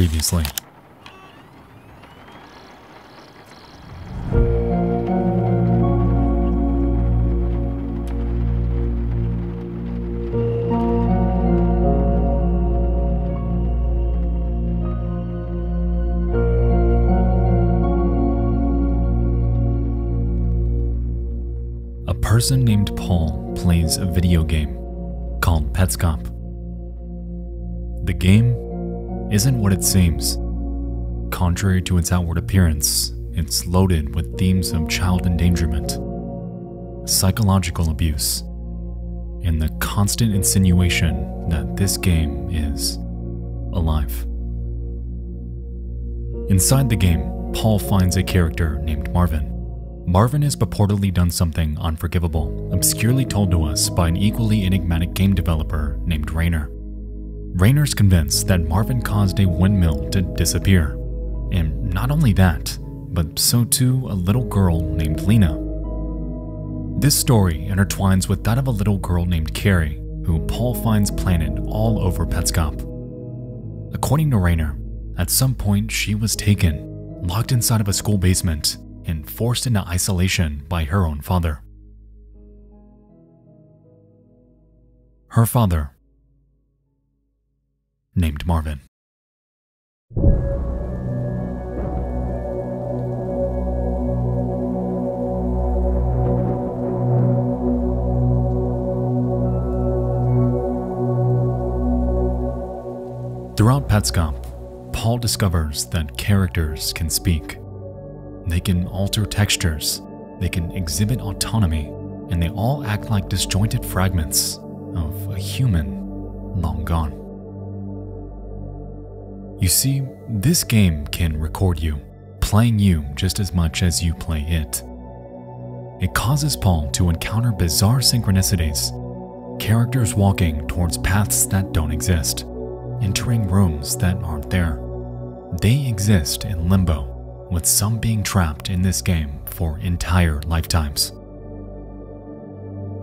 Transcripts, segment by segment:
Previously. A person named Paul plays a video game called Petscop. The game isn't what it seems. Contrary to its outward appearance, it's loaded with themes of child endangerment, psychological abuse, and the constant insinuation that this game is alive. Inside the game, Paul finds a character named Marvin. Marvin has purportedly done something unforgivable, obscurely told to us by an equally enigmatic game developer named Rainer. Rainer's convinced that Marvin caused a windmill to disappear. And not only that, but so too a little girl named Lena. This story intertwines with that of a little girl named Carrie, who Paul finds planted all over Petscop. According to Rainer, at some point she was taken, locked inside of a school basement, and forced into isolation by her own father. Her father, named Marvin. Throughout Petscop, Paul discovers that characters can speak. They can alter textures, they can exhibit autonomy, and they all act like disjointed fragments of a human long gone. You see, this game can record you, playing you just as much as you play it. It causes Paul to encounter bizarre synchronicities, characters walking towards paths that don't exist, entering rooms that aren't there. They exist in limbo, with some being trapped in this game for entire lifetimes.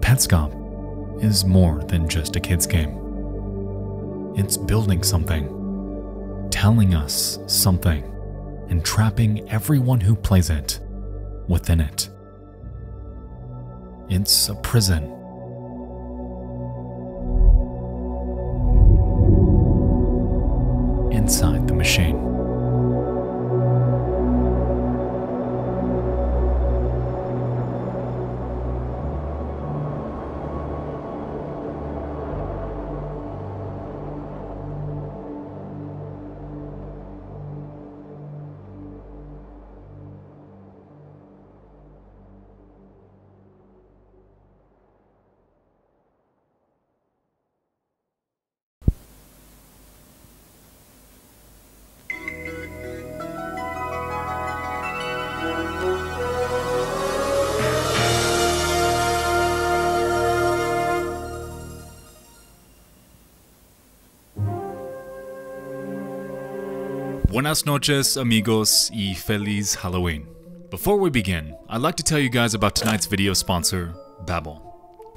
Petscop is more than just a kid's game. It's building something telling us something and trapping everyone who plays it within it. It's a prison. Inside the machine. Buenas noches, amigos, y feliz Halloween. Before we begin, I'd like to tell you guys about tonight's video sponsor, Babbel.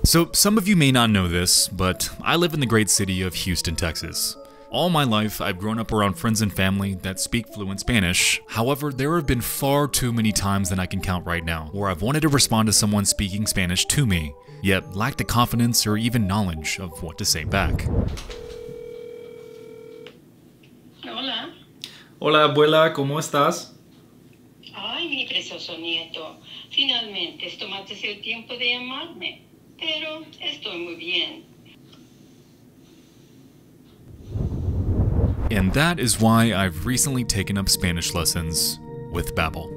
So, some of you may not know this, but I live in the great city of Houston, Texas. All my life, I've grown up around friends and family that speak fluent Spanish. However, there have been far too many times than I can count right now where I've wanted to respond to someone speaking Spanish to me, yet lacked the confidence or even knowledge of what to say back. Hola. Hola abuela, ¿cómo estás? Ay, mi precioso nieto. Finalmente tomaste el tiempo de llamarme. Pero estoy muy bien. And that is why I've recently taken up Spanish lessons with Babbel.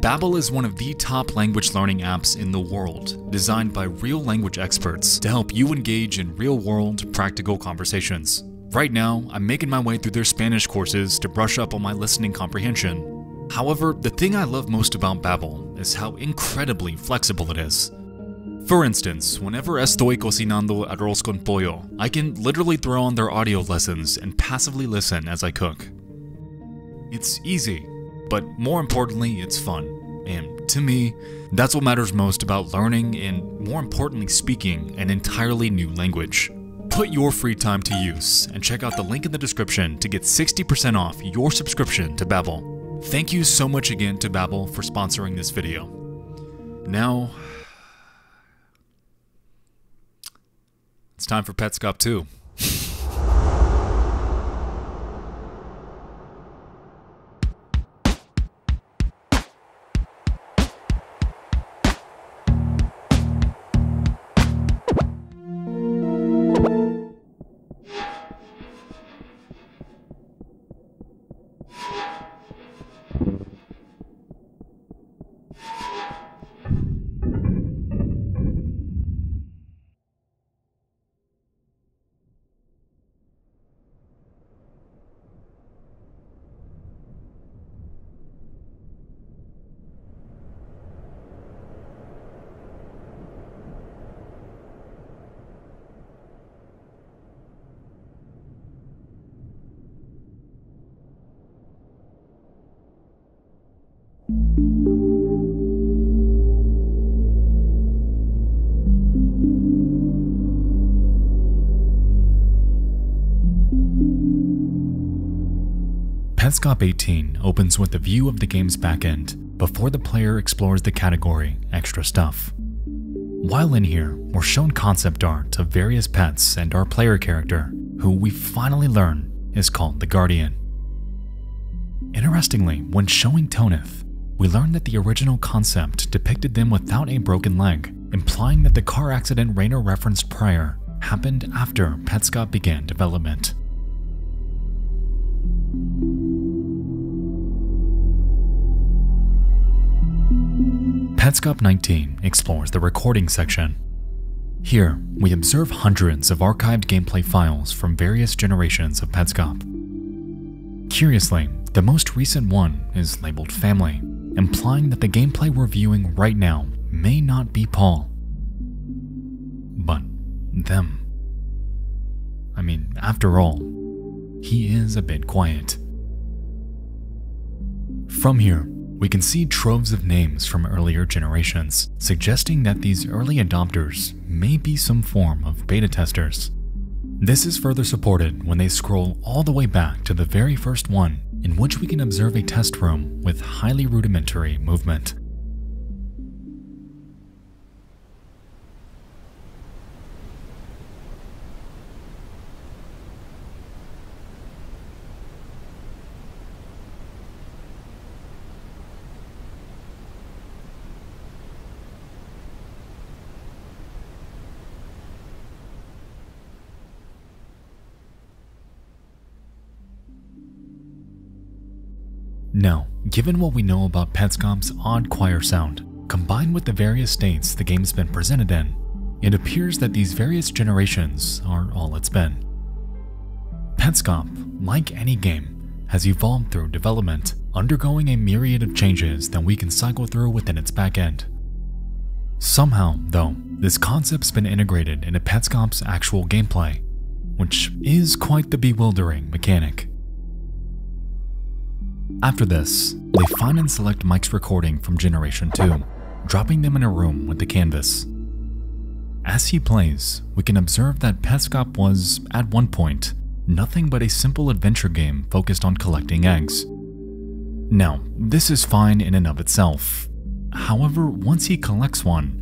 Babbel is one of the top language learning apps in the world, designed by real language experts to help you engage in real-world, practical conversations. Right now, I'm making my way through their Spanish courses to brush up on my listening comprehension. However, the thing I love most about Babbel is how incredibly flexible it is. For instance, whenever estoy cocinando arroz con pollo, I can literally throw on their audio lessons and passively listen as I cook. It's easy, but more importantly, it's fun. And to me, that's what matters most about learning and, more importantly, speaking an entirely new language. Put your free time to use and check out the link in the description to get 60% off your subscription to Babbel. Thank you so much again to Babbel for sponsoring this video. Now, it's time for Petscop 2. Petscop 18 opens with a view of the game's backend before the player explores the category Extra Stuff. While in here, we're shown concept art of various pets and our player character, who we finally learn is called the Guardian. Interestingly, when showing Tonith, we learn that the original concept depicted them without a broken leg, implying that the car accident Rainer referenced prior happened after Petscop began development. Petscop 19 explores the recording section. Here, we observe hundreds of archived gameplay files from various generations of Petscop. Curiously, the most recent one is labeled Family, implying that the gameplay we're viewing right now may not be Paul, but them. I mean, after all, he is a bit quiet. From here, we can see troves of names from earlier generations, suggesting that these early adopters may be some form of beta testers. This is further supported when they scroll all the way back to the very first one, in which we can observe a test room with highly rudimentary movement. Now, given what we know about Petscop's odd choir sound, combined with the various states the game's been presented in, it appears that these various generations are all it's been. Petscop, like any game, has evolved through development, undergoing a myriad of changes that we can cycle through within its backend. Somehow, though, this concept's been integrated into Petscop's actual gameplay, which is quite the bewildering mechanic. After this, they find and select Mike's recording from Generation 2, dropping them in a room with the canvas. As he plays, we can observe that Petscop was, at one point, nothing but a simple adventure game focused on collecting eggs. Now, this is fine in and of itself. However, once he collects one,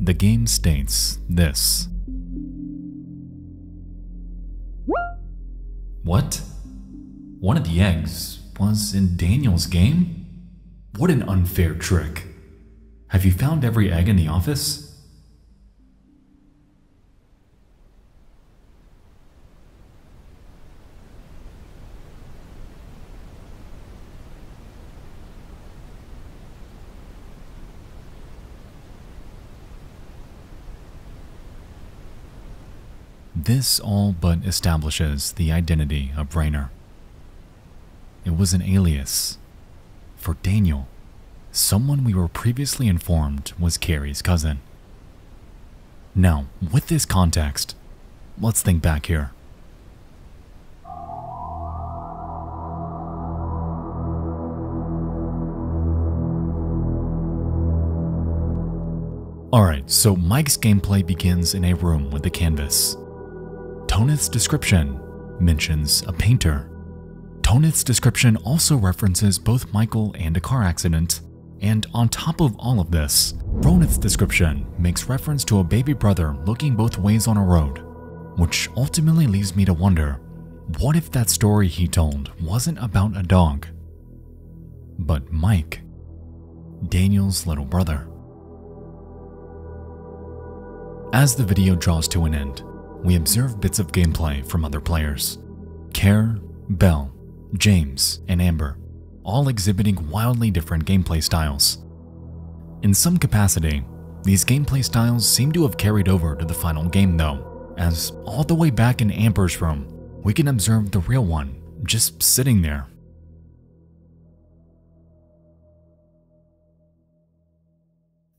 the game states this. What? One of the eggs was in Daniel's game? What an unfair trick. Have you found every egg in the office? This all but establishes the identity of Rainer. It was an alias for Daniel, someone we were previously informed was Carrie's cousin. Now, with this context, let's think back here. Alright, so Mike's gameplay begins in a room with a canvas. Tonith's description mentions a painter. Tonith's description also references both Michael and a car accident. And on top of all of this, Ronith's description makes reference to a baby brother looking both ways on a road, which ultimately leaves me to wonder what if that story he told wasn't about a dog, but Mike, Daniel's little brother? As the video draws to an end, we observe bits of gameplay from other players. Care, Bell, James, and Amber, all exhibiting wildly different gameplay styles. In some capacity, these gameplay styles seem to have carried over to the final game though, as all the way back in Amber's room, we can observe the real one just sitting there.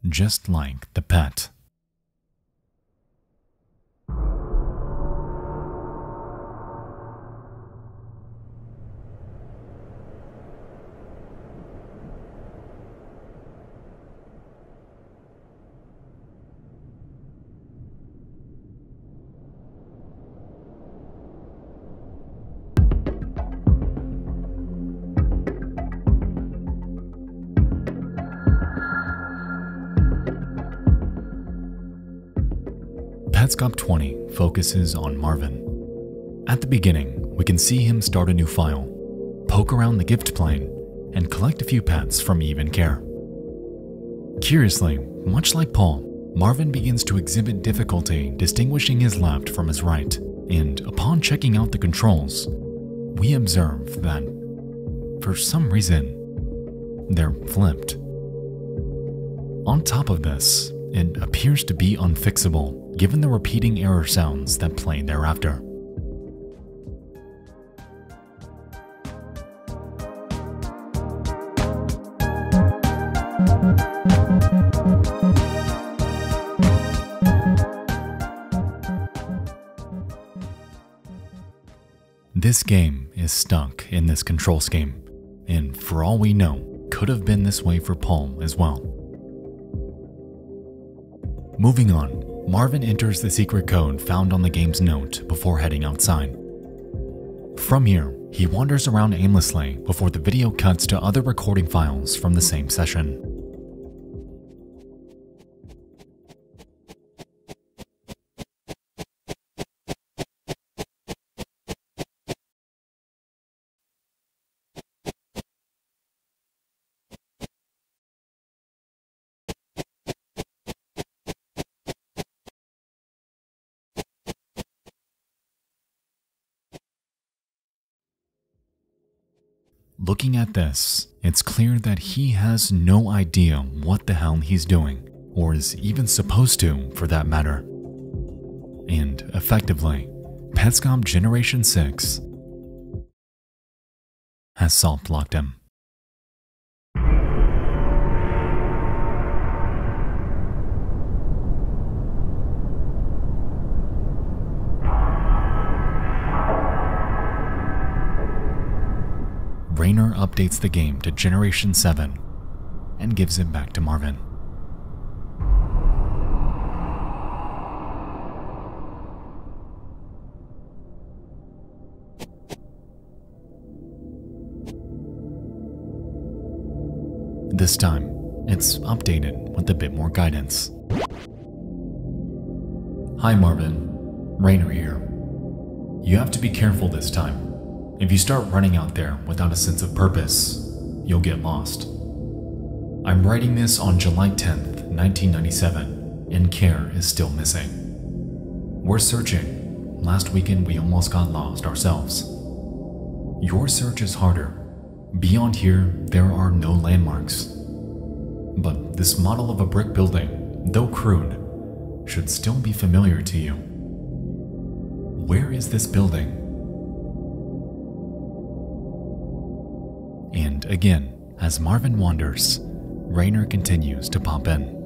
Just like the pet. Petscop 20 focuses on Marvin. At the beginning, we can see him start a new file, poke around the gift plane, and collect a few pets from Eve and Care. Curiously, much like Paul, Marvin begins to exhibit difficulty distinguishing his left from his right, and upon checking out the controls, we observe that, for some reason, they're flipped. On top of this, it appears to be unfixable given the repeating error sounds that play thereafter. This game is stuck in this control scheme, and for all we know, could have been this way for Paul as well. Moving on, Marvin enters the secret code found on the game's note before heading outside. From here, he wanders around aimlessly before the video cuts to other recording files from the same session. Looking at this, it's clear that he has no idea what the hell he's doing, or is even supposed to for that matter. And effectively, Petscop Generation 6 has soft locked him. Rainer updates the game to Generation 7 and gives it back to Marvin. This time, it's updated with a bit more guidance. Hi Marvin, Rainer here. You have to be careful this time. If you start running out there without a sense of purpose, you'll get lost. I'm writing this on July 10th, 1997, and Care is still missing. We're searching. Last weekend we almost got lost ourselves. Your search is harder. Beyond here, there are no landmarks. But this model of a brick building, though crude, should still be familiar to you. Where is this building? Again, as Marvin wanders, Rainer continues to pop in.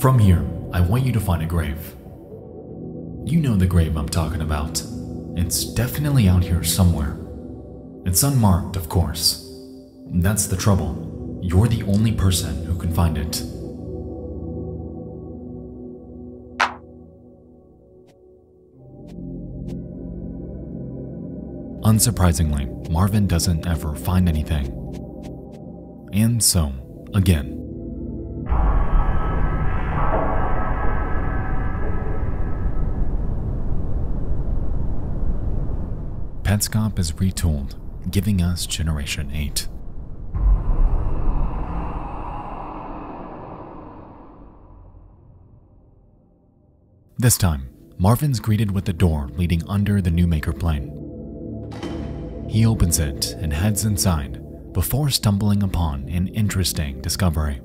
From here, I want you to find a grave. You know the grave I'm talking about. It's definitely out here somewhere. It's unmarked, of course. That's the trouble. You're the only person who can find it. Unsurprisingly, Marvin doesn't ever find anything. And so, again, Petscop is retooled, giving us Generation 8. This time, Marvin's greeted with a door leading under the Newmaker plane. He opens it and heads inside before stumbling upon an interesting discovery.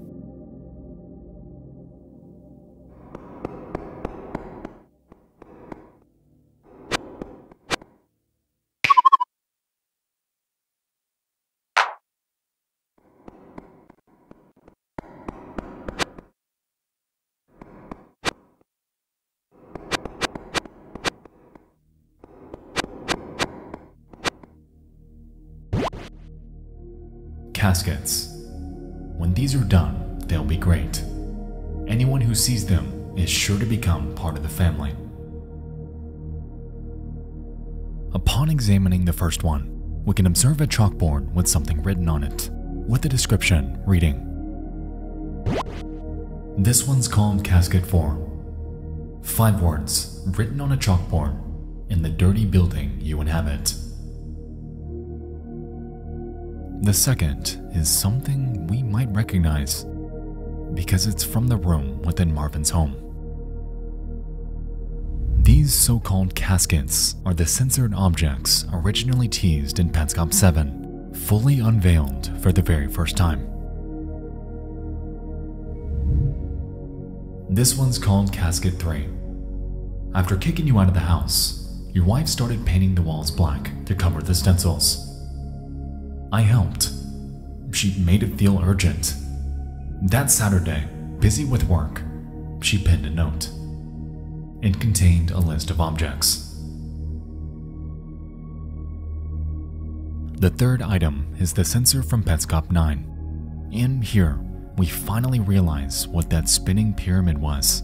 Caskets. When these are done, they'll be great. Anyone who sees them is sure to become part of the family. Upon examining the first one, we can observe a chalkboard with something written on it, with the description reading This one's called Casket 4. Five words written on a chalkboard in the dirty building you inhabit. The second is something we might recognize because it's from the room within Marvin's home. These so called caskets are the censored objects originally teased in Petscop 7, fully unveiled for the very first time. This one's called Casket 3. After kicking you out of the house, your wife started painting the walls black to cover the stencils. I helped. She made it feel urgent. That Saturday, busy with work, she penned a note. It contained a list of objects. The third item is the censor from Petscop 9. And here, we finally realize what that spinning pyramid was.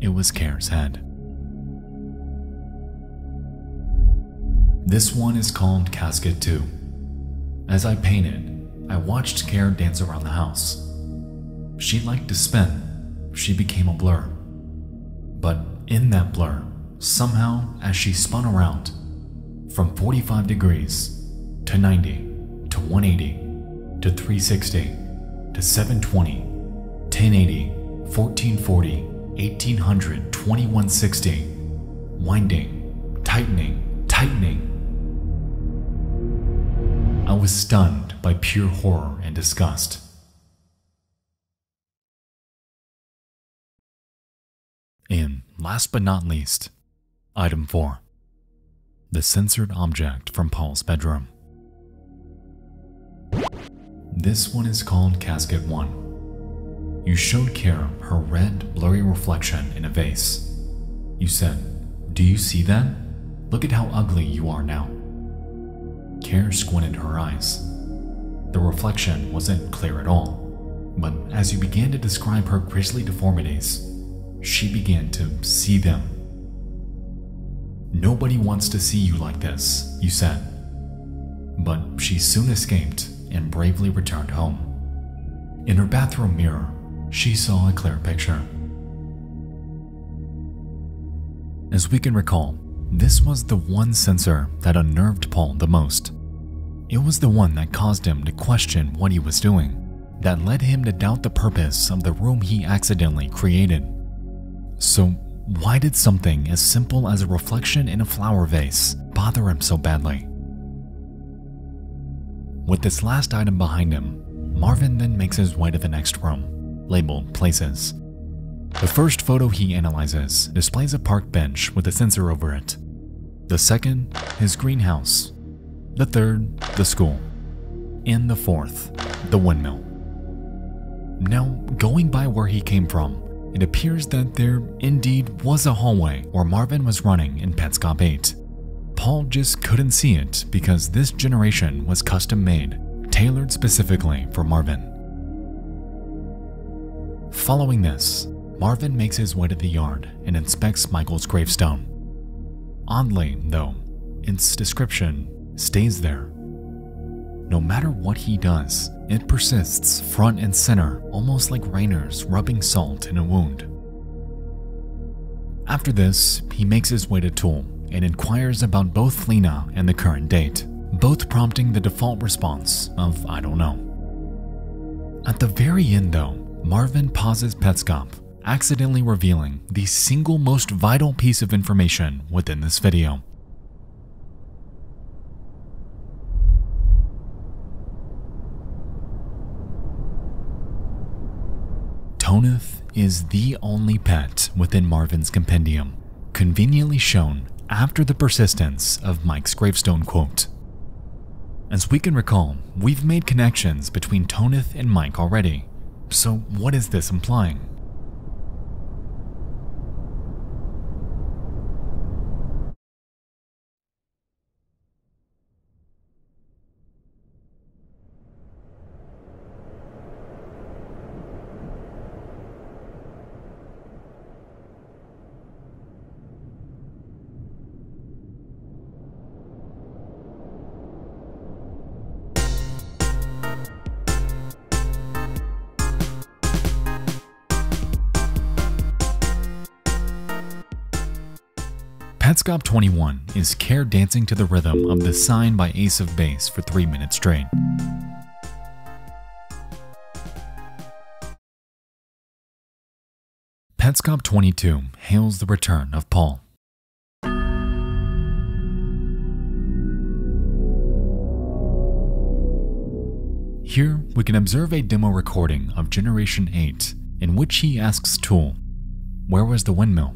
It was Care's head. This one is called Casket 2. As I painted, I watched Care dance around the house. She liked to spin, she became a blur. But in that blur, somehow, as she spun around, from 45 degrees to 90 to 180 to 360 to 720, 1080, 1440, 1800, 2160, winding, tightening, tightening, I was stunned by pure horror and disgust. And last but not least, item 4 the censored object from Paul's bedroom. This one is called Casket 1. You showed Kara her red, blurry reflection in a vase. You said, Do you see that? Look at how ugly you are now. Care squinted her eyes. The reflection wasn't clear at all, but as you began to describe her grisly deformities, she began to see them. Nobody wants to see you like this, you said. But she soon escaped and bravely returned home. In her bathroom mirror, she saw a clear picture. As we can recall, this was the one censor that unnerved Paul the most. It was the one that caused him to question what he was doing, that led him to doubt the purpose of the room he accidentally created. So, why did something as simple as a reflection in a flower vase bother him so badly? With this last item behind him, Marvin then makes his way to the next room, labeled Places. The first photo he analyzes displays a park bench with a censor over it. The second, his greenhouse. The third, the school. And the fourth, the windmill. Now, going by where he came from, it appears that there indeed was a hallway where Marvin was running in Petscop 8. Paul just couldn't see it because this generation was custom made, tailored specifically for Marvin. Following this, Marvin makes his way to the yard and inspects Michael's gravestone. Oddly, though, its description stays there. No matter what he does, it persists front and center, almost like Rainer's rubbing salt in a wound. After this, he makes his way to Tool and inquires about both Lena and the current date, both prompting the default response of I don't know. At the very end, though, Marvin pauses Petscop, accidentally revealing the single most vital piece of information within this video. Tonith is the only pet within Marvin's compendium, conveniently shown after the persistence of Mike's gravestone quote. As we can recall, we've made connections between Tonith and Mike already, so what is this implying? Petscop 21 is Care dancing to the rhythm of the sign by Ace of Base for 3 minutes straight. Petscop 22 hails the return of Paul. Here, we can observe a demo recording of Generation 8 in which he asks Tool, Where was the windmill?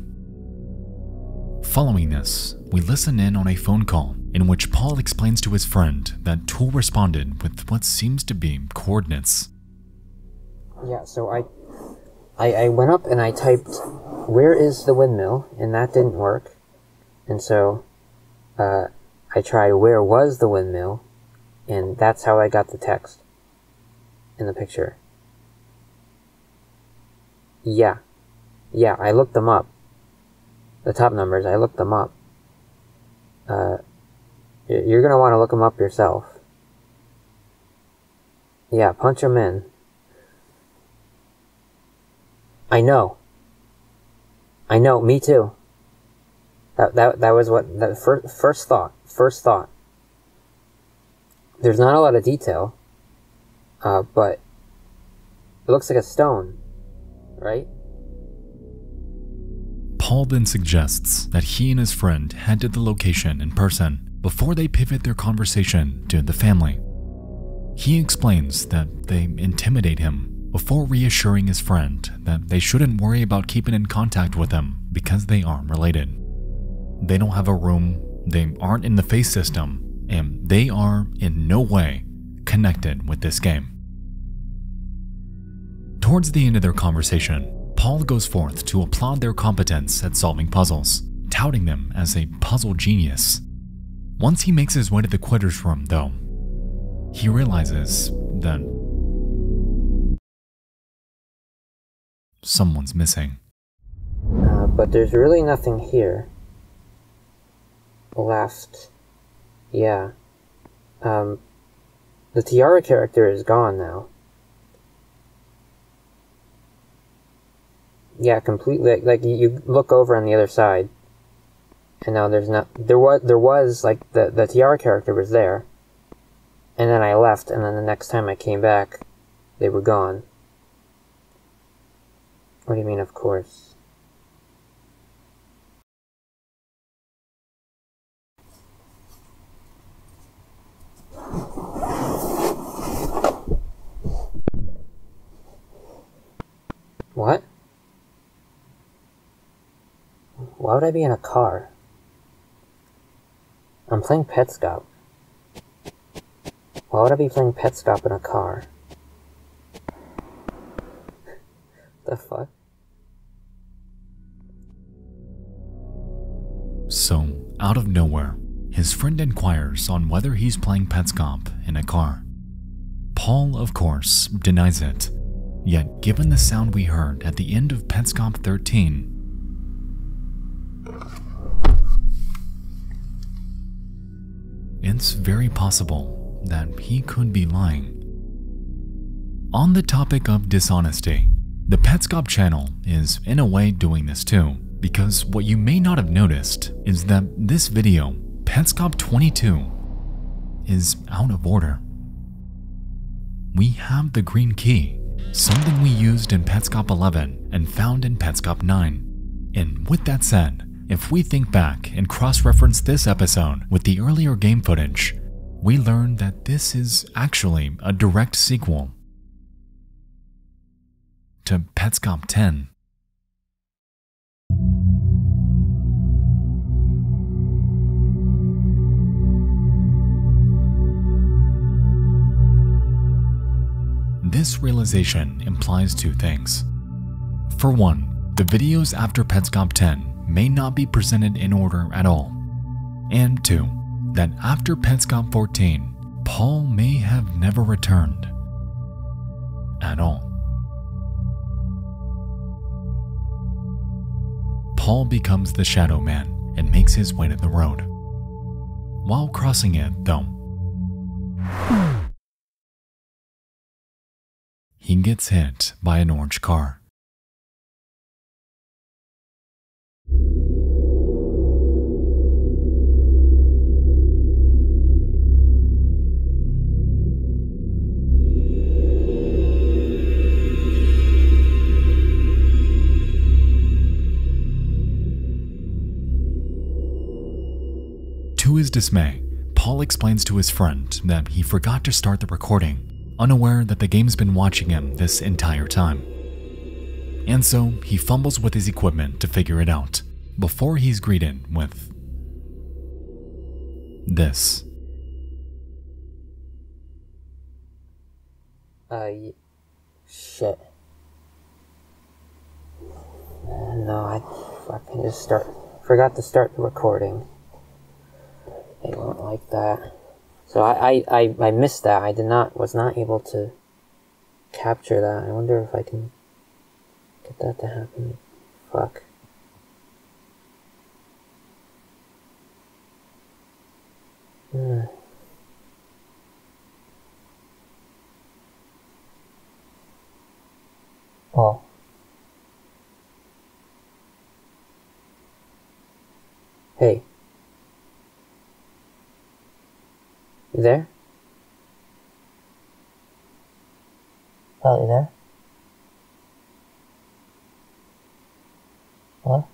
Following this, we listen in on a phone call in which Paul explains to his friend that Tool responded with what seems to be coordinates. Yeah, so I, I, I went up and I typed, "Where is the windmill?" and that didn't work, and so, uh, I tried, "Where was the windmill?" and that's how I got the text in the picture. Yeah, yeah, I looked them up. The top numbers, I looked them up. Uh, you're gonna want to look them up yourself. Yeah, punch them in. I know. I know, me too. That, that, that was what, the first, first thought, first thought. There's not a lot of detail, uh, but it looks like a stone, right? Paul then suggests that he and his friend head to the location in person before they pivot their conversation to the family. He explains that they intimidate him before reassuring his friend that they shouldn't worry about keeping in contact with him because they aren't related. They don't have a room, they aren't in the face system, and they are in no way connected with this game. Towards the end of their conversation, Paul goes forth to applaud their competence at solving puzzles, touting them as a puzzle genius. Once he makes his way to the quitters room, though, he realizes that someone's missing. Uh, but there's really nothing here. Left. Yeah. Um, the Tiara character is gone now. Yeah, completely. Like you look over on the other side, and now there's not. There was there was like the the Tiara character was there, and then I left, and then the next time I came back, they were gone. What do you mean, of course? What? Why would I be in a car? I'm playing Petscop. Why would I be playing Petscop in a car? the fuck? So, out of nowhere, his friend inquires on whether he's playing Petscop in a car. Paul, of course, denies it. Yet, given the sound we heard at the end of Petscop 13, it's very possible that he could be lying. On the topic of dishonesty, the Petscop channel is in a way doing this too, because what you may not have noticed is that this video, Petscop 22, is out of order. We have the green key, something we used in Petscop 11 and found in Petscop 9. And with that said, if we think back and cross-reference this episode with the earlier game footage, we learn that this is actually a direct sequel to Petscop 10. This realization implies two things. For one, the videos after Petscop 10 may not be presented in order at all. And two, that after Petscop 14, Paul may have never returned at all. Paul becomes the Shadow Man and makes his way to the road. While crossing it, though, he gets hit by an orange car. To his dismay, Paul explains to his friend that he forgot to start the recording, unaware that the game's been watching him this entire time. And so he fumbles with his equipment to figure it out before he's greeted with this. Y- shit. No, I fucking just start. Forgot to start the recording. They won't like that. So I, I, I, I missed that. I did not, was not able to capture that. I wonder if I can get that to happen. Fuck. Hmm. Paul. Hey. You there? Paul, you there? What?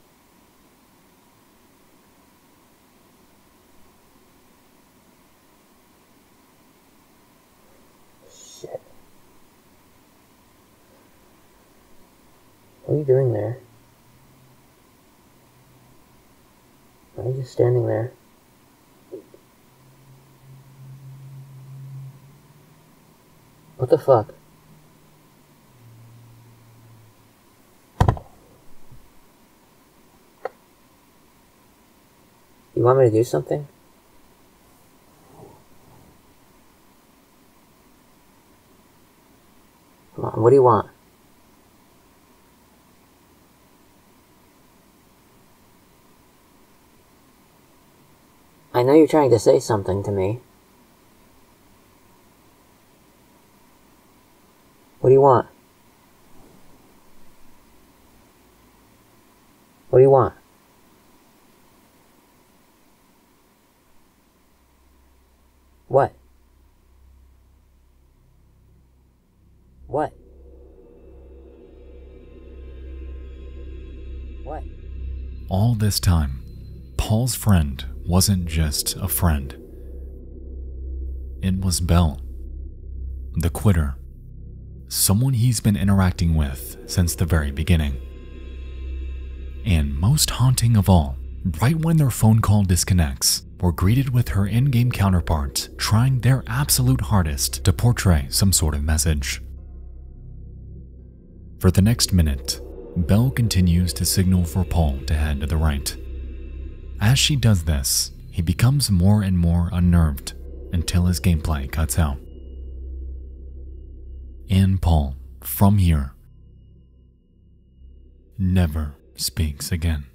Shit. What are you doing there? Why are you just standing there? What the fuck? You want me to do something? Come on, what do you want? I know you're trying to say something to me. What do you want? What do you want? What? What? What? All this time, Paul's friend wasn't just a friend. It was Belle, the quitter, someone he's been interacting with since the very beginning. And most haunting of all, right when their phone call disconnects, we're greeted with her in game counterpart trying their absolute hardest to portray some sort of message. For the next minute, Belle continues to signal for Paul to head to the right. As she does this, he becomes more and more unnerved until his gameplay cuts out. And Paul, from here, never speaks again.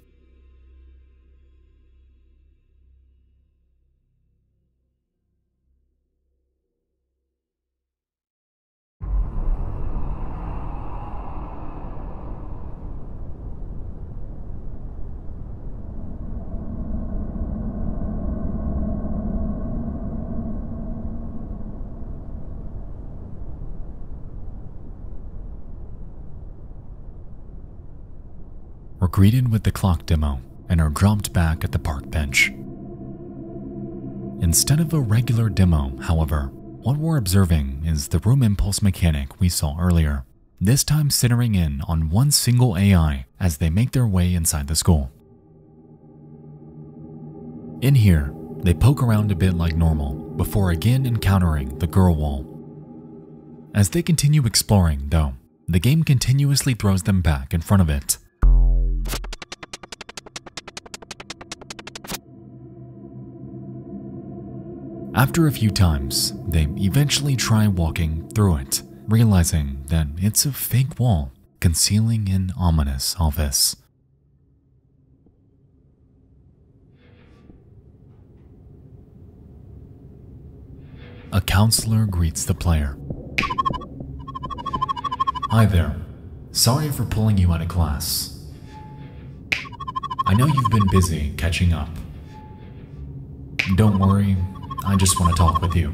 We're greeted with the clock demo and are dropped back at the park bench. Instead of a regular demo, however, what we're observing is the room impulse mechanic we saw earlier, this time centering in on one single AI as they make their way inside the school. In here, they poke around a bit like normal before again encountering the girl wall. As they continue exploring, though, the game continuously throws them back in front of it. After a few times, they eventually try walking through it, realizing that it's a fake wall concealing an ominous office. A counselor greets the player. Hi there. Sorry for pulling you out of class. I know you've been busy catching up. Don't worry, I just want to talk with you.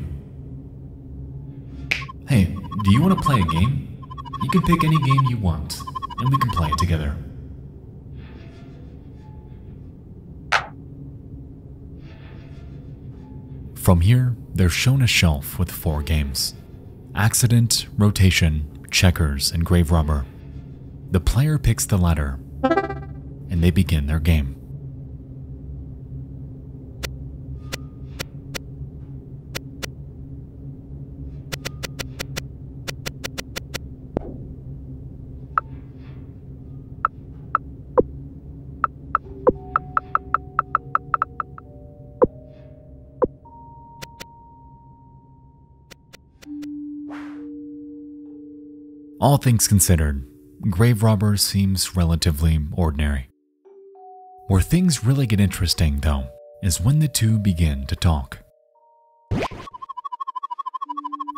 Hey, do you want to play a game? You can pick any game you want, and we can play it together. From here, they're shown a shelf with four games Accident, Rotation, Checkers, and Grave Robber. The player picks the latter, and they begin their game. All things considered, Grave Robber seems relatively ordinary. Where things really get interesting, though, is when the two begin to talk.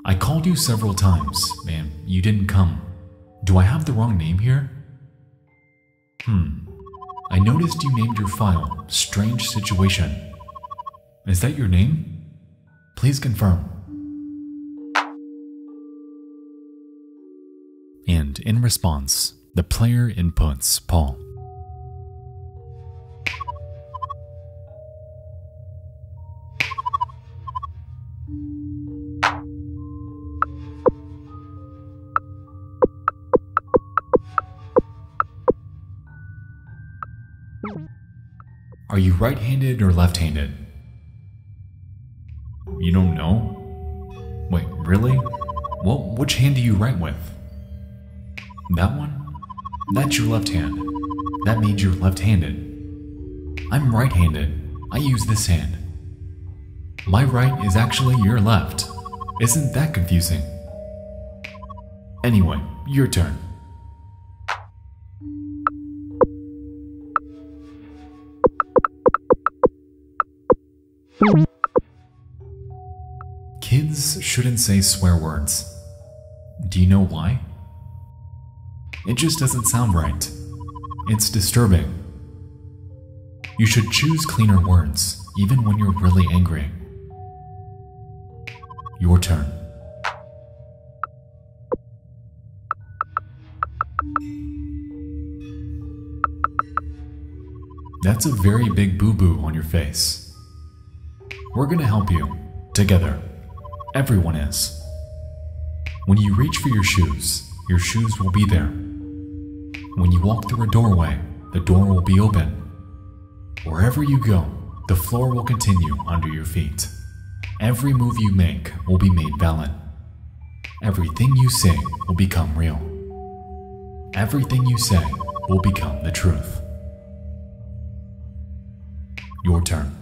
I called you several times, and you didn't come. Do I have the wrong name here? Hmm. I noticed you named your file Strange Situation. Is that your name? Please confirm. And in response, the player inputs Paul. Are you right handed or left handed? You don't know? Wait, really? Well, which hand do you write with? That one? That's your left hand. That means you're left handed. I'm right handed. I use this hand. My right is actually your left. Isn't that confusing? Anyway, your turn. Kids shouldn't say swear words. Do you know why? It just doesn't sound right. It's disturbing. You should choose cleaner words, even when you're really angry. Your turn. That's a very big boo boo on your face. We're gonna help you. Together. Everyone is. When you reach for your shoes, your shoes will be there. When you walk through a doorway, the door will be open. Wherever you go, the floor will continue under your feet. Every move you make will be made valid. Everything you say will become real. Everything you say will become the truth. Your turn.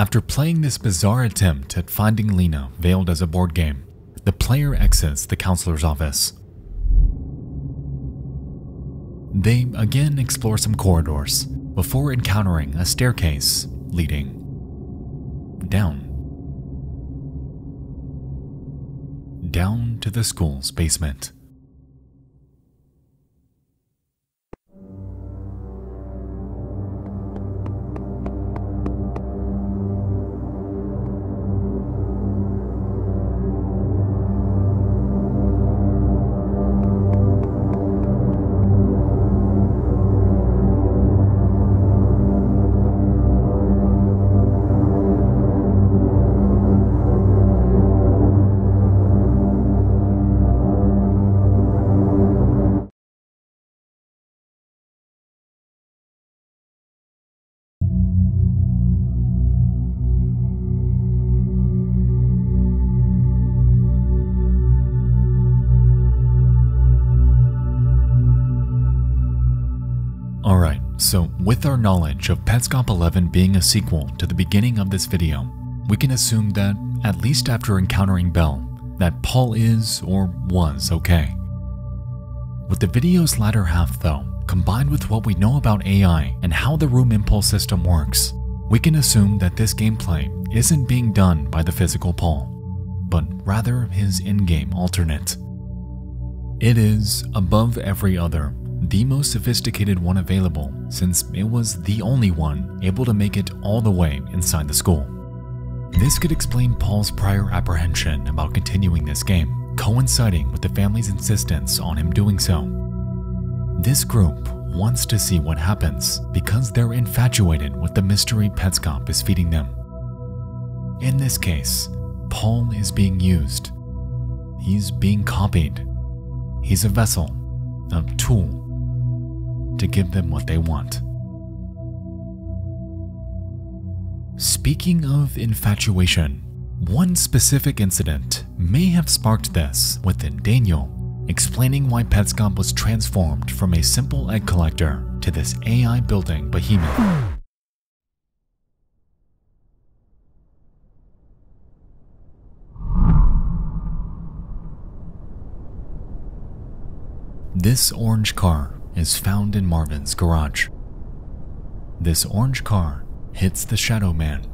After playing this bizarre attempt at finding Lena veiled as a board game, the player exits the counselor's office. They again explore some corridors, before encountering a staircase leading down. Down to the school's basement. With our knowledge of Petscop 11 being a sequel to the beginning of this video, we can assume that, at least after encountering Belle, that Paul is or was okay. With the video's latter half though, combined with what we know about AI and how the room impulse system works, we can assume that this gameplay isn't being done by the physical Paul, but rather his in-game alternate. It is, above every other, the most sophisticated one available since it was the only one able to make it all the way inside the school. This could explain Paul's prior apprehension about continuing this game, coinciding with the family's insistence on him doing so. This group wants to see what happens because they're infatuated with the mystery Petscop is feeding them. In this case, Paul is being used. He's being copied. He's a vessel, a tool, to give them what they want. Speaking of infatuation, one specific incident may have sparked this within Daniel, explaining why Petscop was transformed from a simple egg collector to this AI building behemoth. This orange car is found in Marvin's garage. This orange car hits the Shadow Man.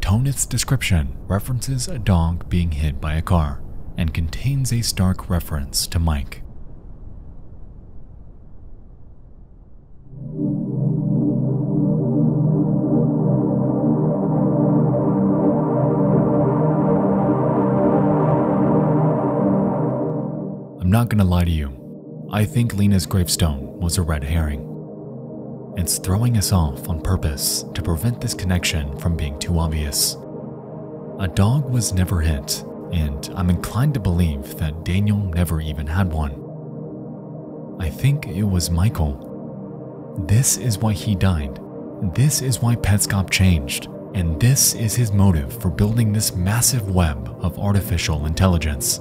Tonith's description references a dog being hit by a car and contains a stark reference to Mike. I'm not gonna lie to you, I think Lena's gravestone was a red herring. It's throwing us off on purpose to prevent this connection from being too obvious. A dog was never hit, and I'm inclined to believe that Daniel never even had one. I think it was Michael. This is why he died. This is why Petscop changed, and this is his motive for building this massive web of artificial intelligence.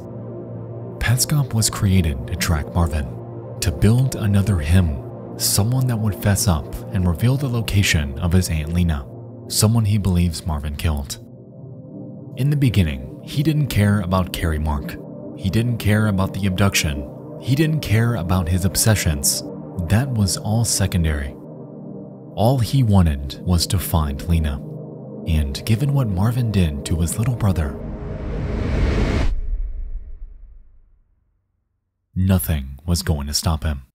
Petscop was created to track Marvin, to build another him someone that would fess up and reveal the location of his Aunt Lena, someone he believes Marvin killed. In the beginning, he didn't care about Carrie Mark. He didn't care about the abduction. He didn't care about his obsessions. That was all secondary. All he wanted was to find Lena. And given what Marvin did to his little brother, nothing was going to stop him.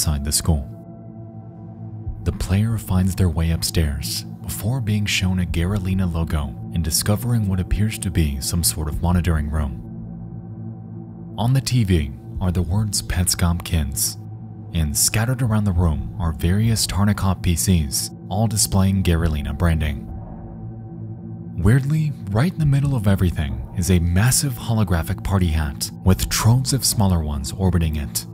Inside the school. The player finds their way upstairs before being shown a Garalina logo and discovering what appears to be some sort of monitoring room. On the TV are the words Petscop Kids, and scattered around the room are various Tarnikov PCs, all displaying Garalina branding. Weirdly, right in the middle of everything is a massive holographic party hat with troves of smaller ones orbiting it.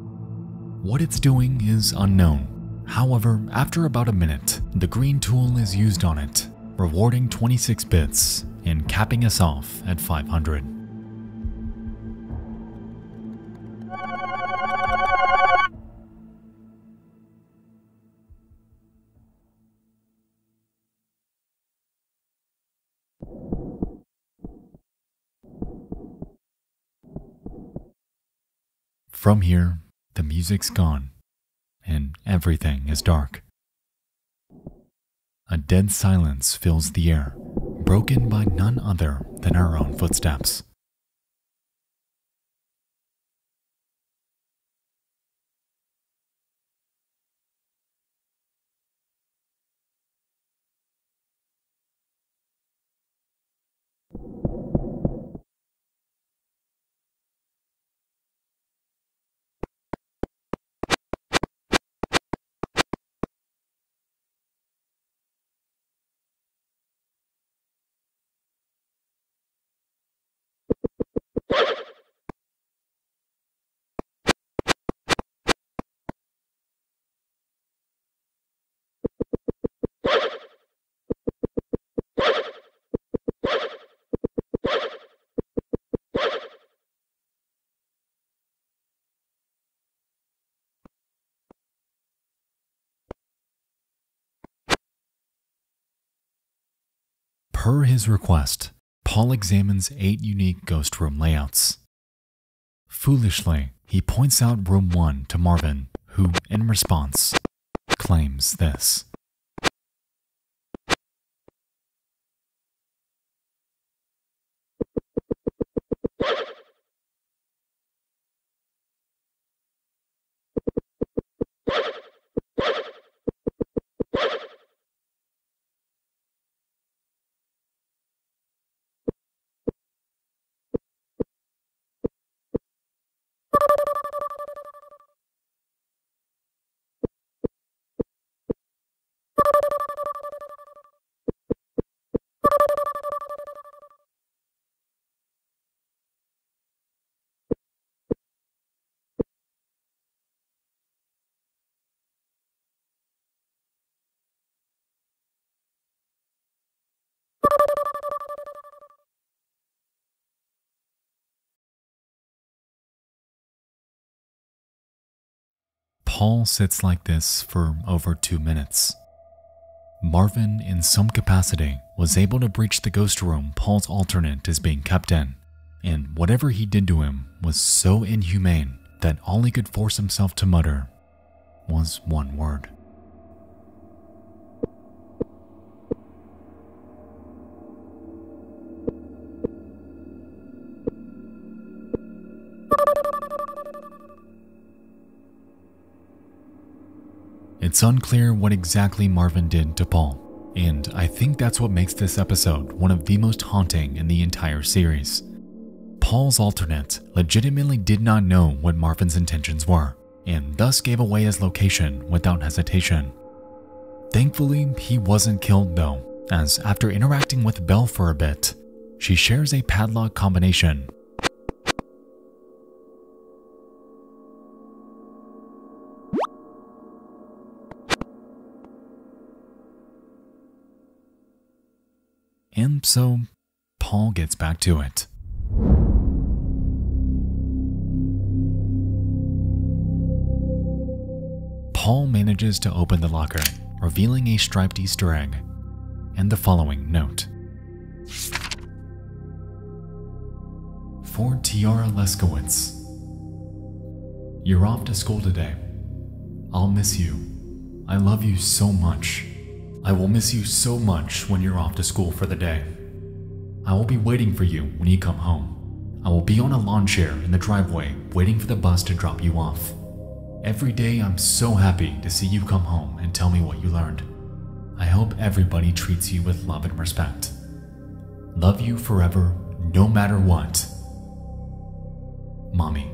What it's doing is unknown. However, after about a minute, the green tool is used on it, rewarding 26 bits and capping us off at 500. From here, the music's gone, and everything is dark. A dead silence fills the air, broken by none other than our own footsteps. Per his request, Paul examines eight unique ghost room layouts. Foolishly, he points out room 1 to Marvin, who, in response, claims this. Paul sits like this for over two minutes. Marvin, in some capacity, was able to breach the ghost room Paul's alternate is being kept in, and whatever he did to him was so inhumane that all he could force himself to mutter was one word. It's unclear what exactly Marvin did to Paul, and I think that's what makes this episode one of the most haunting in the entire series. Paul's alternate legitimately did not know what Marvin's intentions were, and thus gave away his location without hesitation. Thankfully, he wasn't killed though, as after interacting with Belle for a bit, she shares a padlock combination so, Paul gets back to it. Paul manages to open the locker, revealing a striped Easter egg and the following note. For Tiara Leskowitz, You're off to school today. I'll miss you. I love you so much. I will miss you so much when you're off to school for the day. I will be waiting for you when you come home. I will be on a lawn chair in the driveway waiting for the bus to drop you off. Every day I'm so happy to see you come home and tell me what you learned. I hope everybody treats you with love and respect. Love you forever, no matter what. Mommy.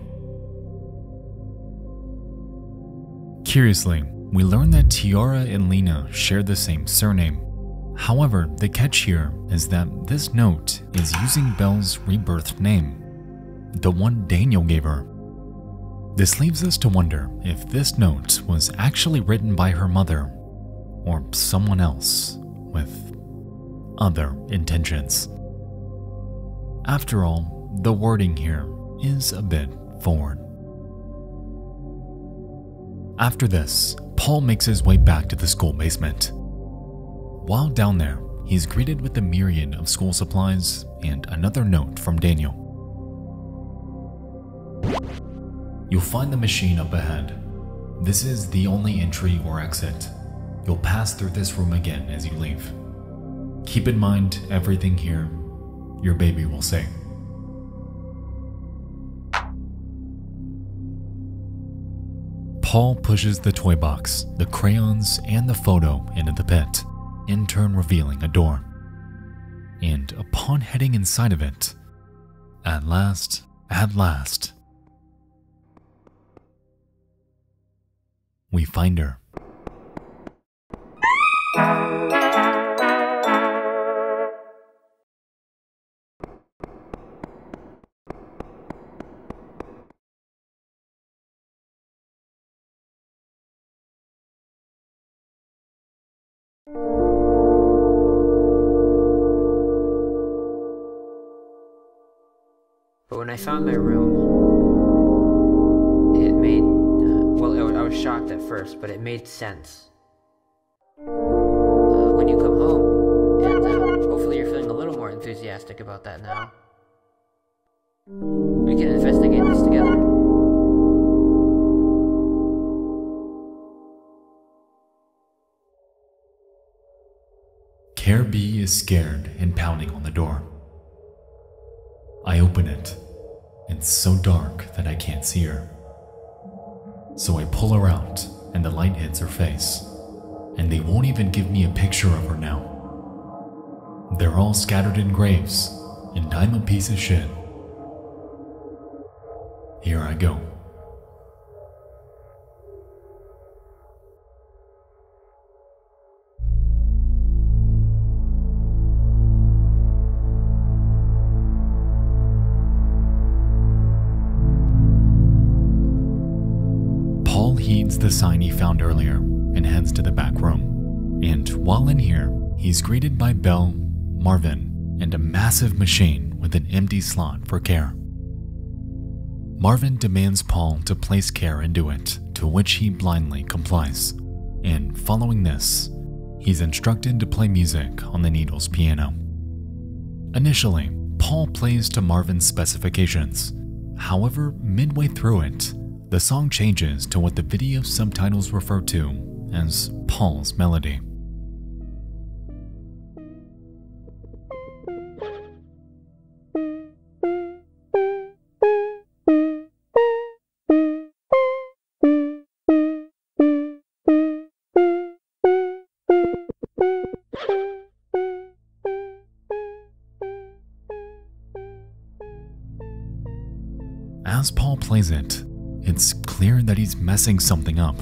Curiously, we learn that Tiara and Lena share the same surname. However, the catch here is that this note is using Belle's rebirthed name, the one Daniel gave her. This leaves us to wonder if this note was actually written by her mother or someone else with other intentions. After all, the wording here is a bit forward. After this, Paul makes his way back to the school basement. While down there, he's greeted with a myriad of school supplies and another note from Daniel. You'll find the machine up ahead. This is the only entry or exit. You'll pass through this room again as you leave. Keep in mind everything here your baby will say. Paul pushes the toy box, the crayons, and the photo into the pit, in turn revealing a door. And upon heading inside of it, at last, at last, we find her. I found my room, it made. Uh, well, I was shocked at first, but it made sense. Uh, when you come home, and uh, hopefully you're feeling a little more enthusiastic about that now, we can investigate this together. Care B is scared and pounding on the door. I open it. It's so dark that I can't see her. So I pull her out, and the light hits her face. And they won't even give me a picture of her now. They're all scattered in graves, and I'm a piece of shit. Here I go. Sign he found earlier and heads to the back room. And while in here, he's greeted by Belle, Marvin, and a massive machine with an empty slot for care. Marvin demands Paul to place care into it, to which he blindly complies. And following this, he's instructed to play music on the Needles piano. Initially, Paul plays to Marvin's specifications. However, midway through it, the song changes to what the video subtitles refer to as Paul's melody. As Paul plays it, clear that he's messing something up.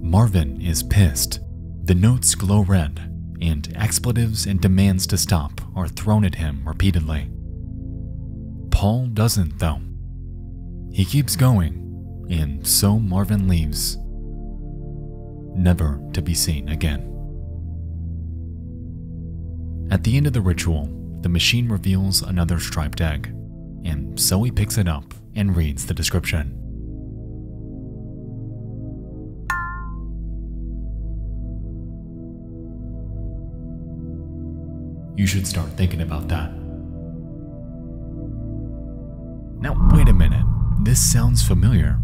Marvin is pissed. The notes glow red, and expletives and demands to stop are thrown at him repeatedly. Paul doesn't, though. He keeps going, and so Marvin leaves, never to be seen again. At the end of the ritual, the machine reveals another striped egg, and so he picks it up and reads the description. You should start thinking about that. Now, wait a minute. This sounds familiar.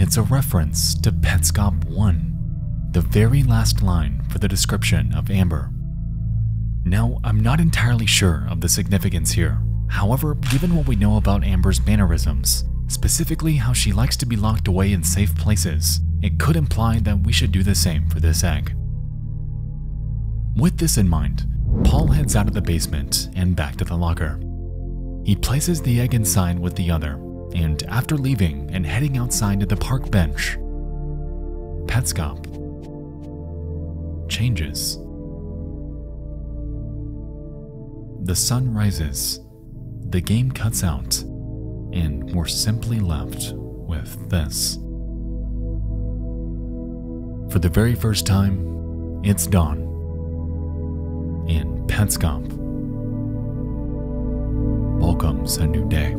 It's a reference to Petscop 1, the very last line for the description of Amber. Now, I'm not entirely sure of the significance here. However, given what we know about Amber's mannerisms, specifically how she likes to be locked away in safe places, it could imply that we should do the same for this egg. With this in mind, Paul heads out of the basement and back to the locker. He places the egg inside with the other, and after leaving and heading outside to the park bench, Petscop changes. The sun rises, the game cuts out, and we're simply left with this. For the very first time, it's dawn. And Petscop welcomes a new day.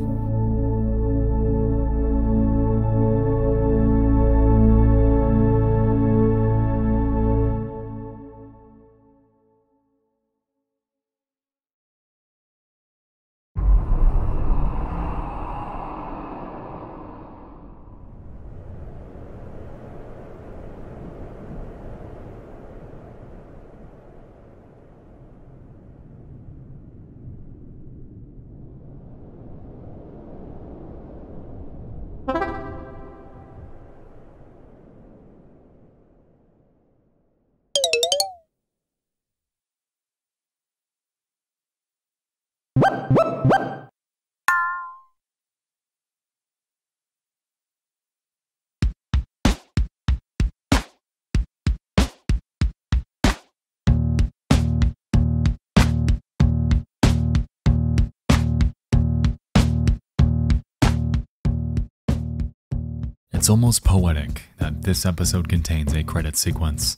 It's almost poetic that this episode contains a credit sequence.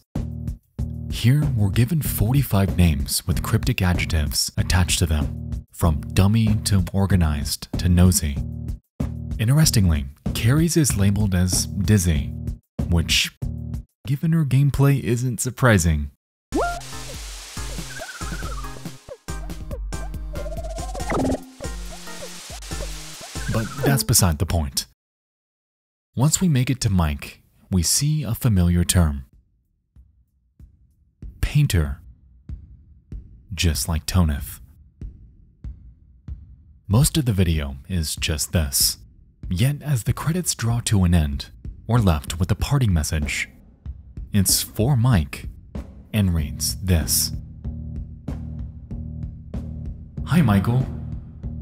Here, we're given 45 names with cryptic adjectives attached to them, from dummy to organized to nosy. Interestingly, Carrie's is labeled as dizzy, which, given her gameplay, isn't surprising. But that's beside the point. Once we make it to Mike, we see a familiar term painter, just like Tonith. Most of the video is just this. Yet, as the credits draw to an end, we're left with a parting message. It's for Mike and reads this Hi, Michael.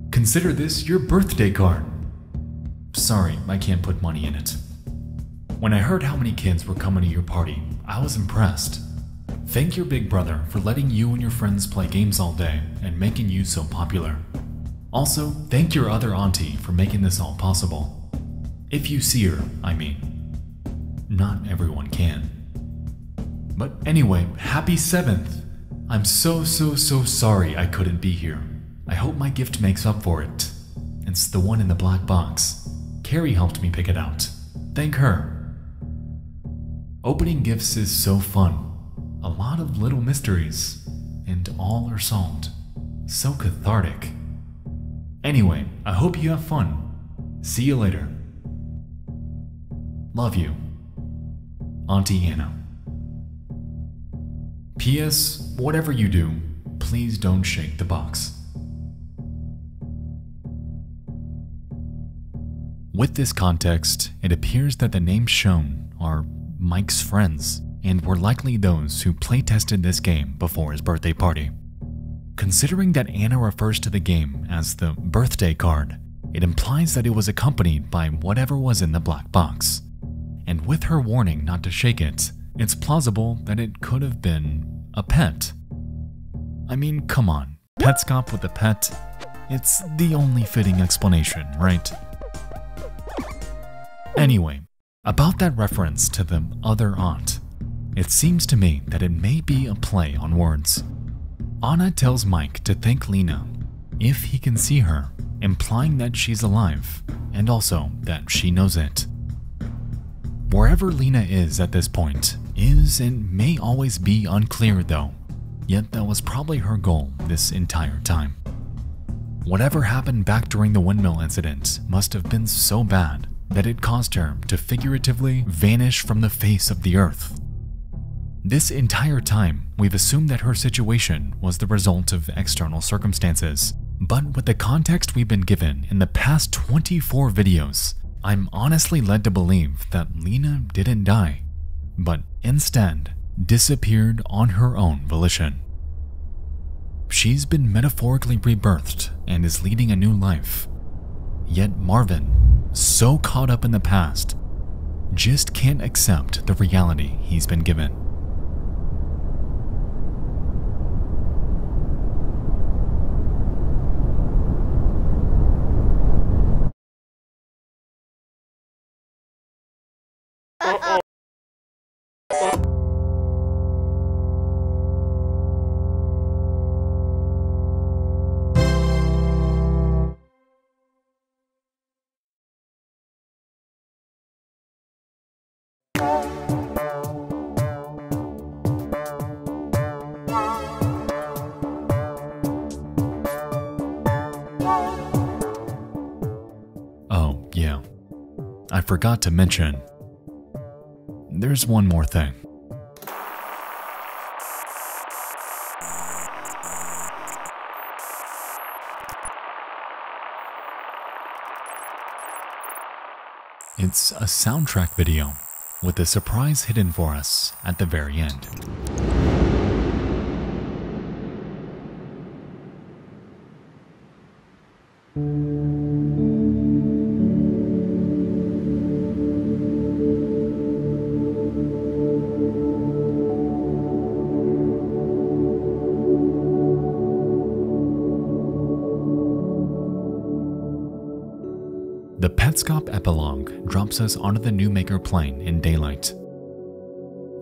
Consider this your birthday card. Sorry, I can't put money in it. When I heard how many kids were coming to your party, I was impressed. Thank your big brother for letting you and your friends play games all day and making you so popular. Also, thank your other auntie for making this all possible. If you see her, I mean. Not everyone can. But anyway, happy 7th! I'm so, so, so sorry I couldn't be here. I hope my gift makes up for it. It's the one in the black box. Carrie helped me pick it out. Thank her. Opening gifts is so fun a lot of little mysteries, and all are solved. So cathartic. Anyway, I hope you have fun. See you later. Love you. Auntie Anna. P.S. Whatever you do, please don't shake the box. With this context, it appears that the names shown are Mike's friends and were likely those who playtested this game before his birthday party. Considering that Anna refers to the game as the birthday card, it implies that it was accompanied by whatever was in the black box. And with her warning not to shake it, it's plausible that it could have been a pet. I mean, come on, Petscop with a pet? It's the only fitting explanation, right? Anyway, about that reference to the other aunt, it seems to me that it may be a play on words. Anna tells Mike to thank Lena if he can see her, implying that she's alive and also that she knows it. Wherever Lena is at this point is and may always be unclear though, yet that was probably her goal this entire time. Whatever happened back during the windmill incident must have been so bad that it caused her to figuratively vanish from the face of the earth this entire time, we've assumed that her situation was the result of external circumstances. But with the context we've been given in the past 24 videos, I'm honestly led to believe that Lena didn't die, but instead disappeared on her own volition. She's been metaphorically rebirthed and is leading a new life. Yet Marvin, so caught up in the past, just can't accept the reality he's been given. Forgot to mention. There's one more thing. It's a soundtrack video with a surprise hidden for us at the very end. Us onto the Newmaker plane in daylight.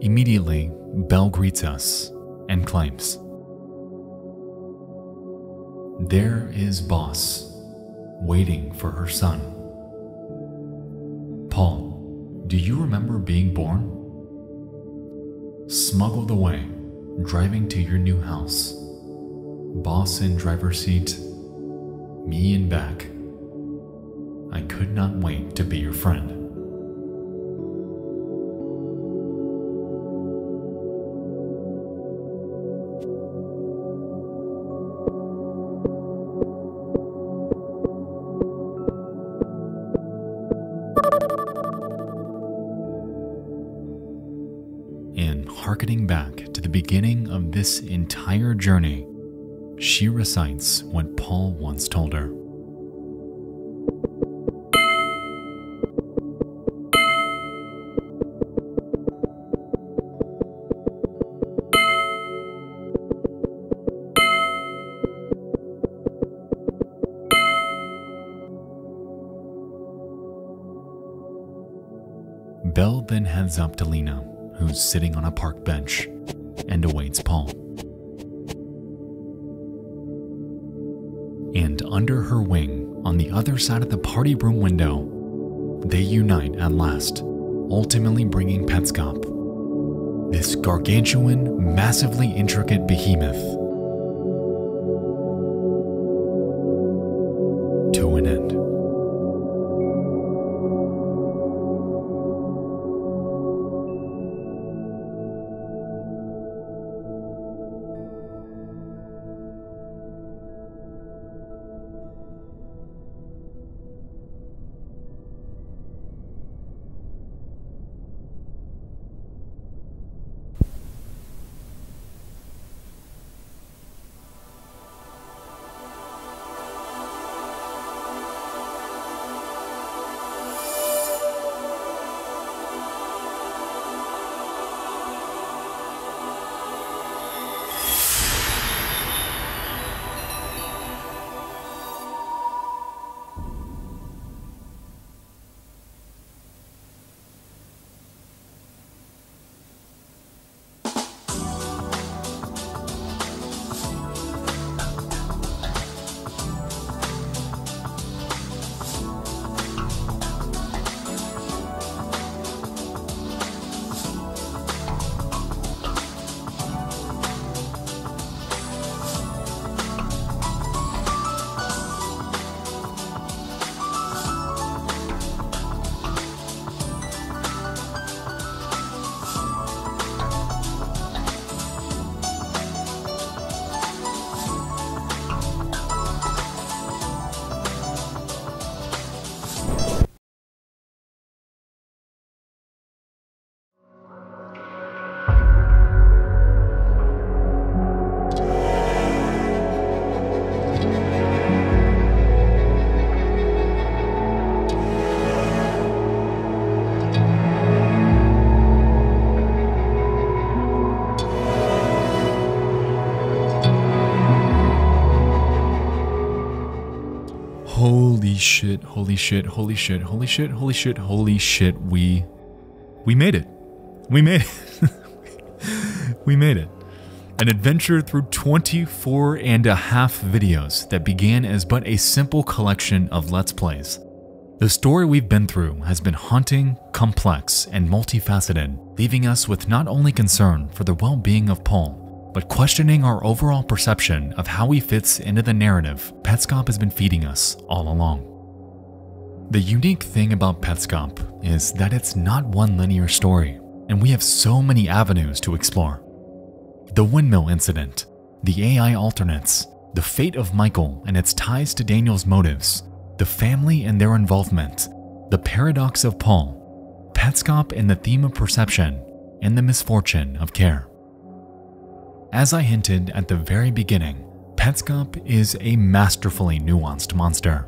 Immediately, Belle greets us and claims There is Boss, waiting for her son. Paul, do you remember being born? Smuggled away, driving to your new house. Boss in driver's seat, me in back. I could not wait to be your friend. Recites what Paul once told her. Belle then heads up to Lena, who's sitting on a park bench, and awaits Paul. Under her wing, on the other side of the party room window, they unite at last, ultimately bringing Petscop, this gargantuan, massively intricate behemoth, shit, holy shit, holy shit, holy shit, holy shit. We we made it. We made it. we made it. An adventure through 24 and a half videos that began as but a simple collection of Let's Plays. The story we've been through has been haunting, complex, and multifaceted, leaving us with not only concern for the well being of Paul, but questioning our overall perception of how he fits into the narrative Petscop has been feeding us all along. The unique thing about Petscop is that it's not one linear story, and we have so many avenues to explore. The windmill incident, the AI alternates, the fate of Michael and its ties to Daniel's motives, the family and their involvement, the paradox of Paul, Petscop and the theme of perception, and the misfortune of care. As I hinted at the very beginning, Petscop is a masterfully nuanced monster.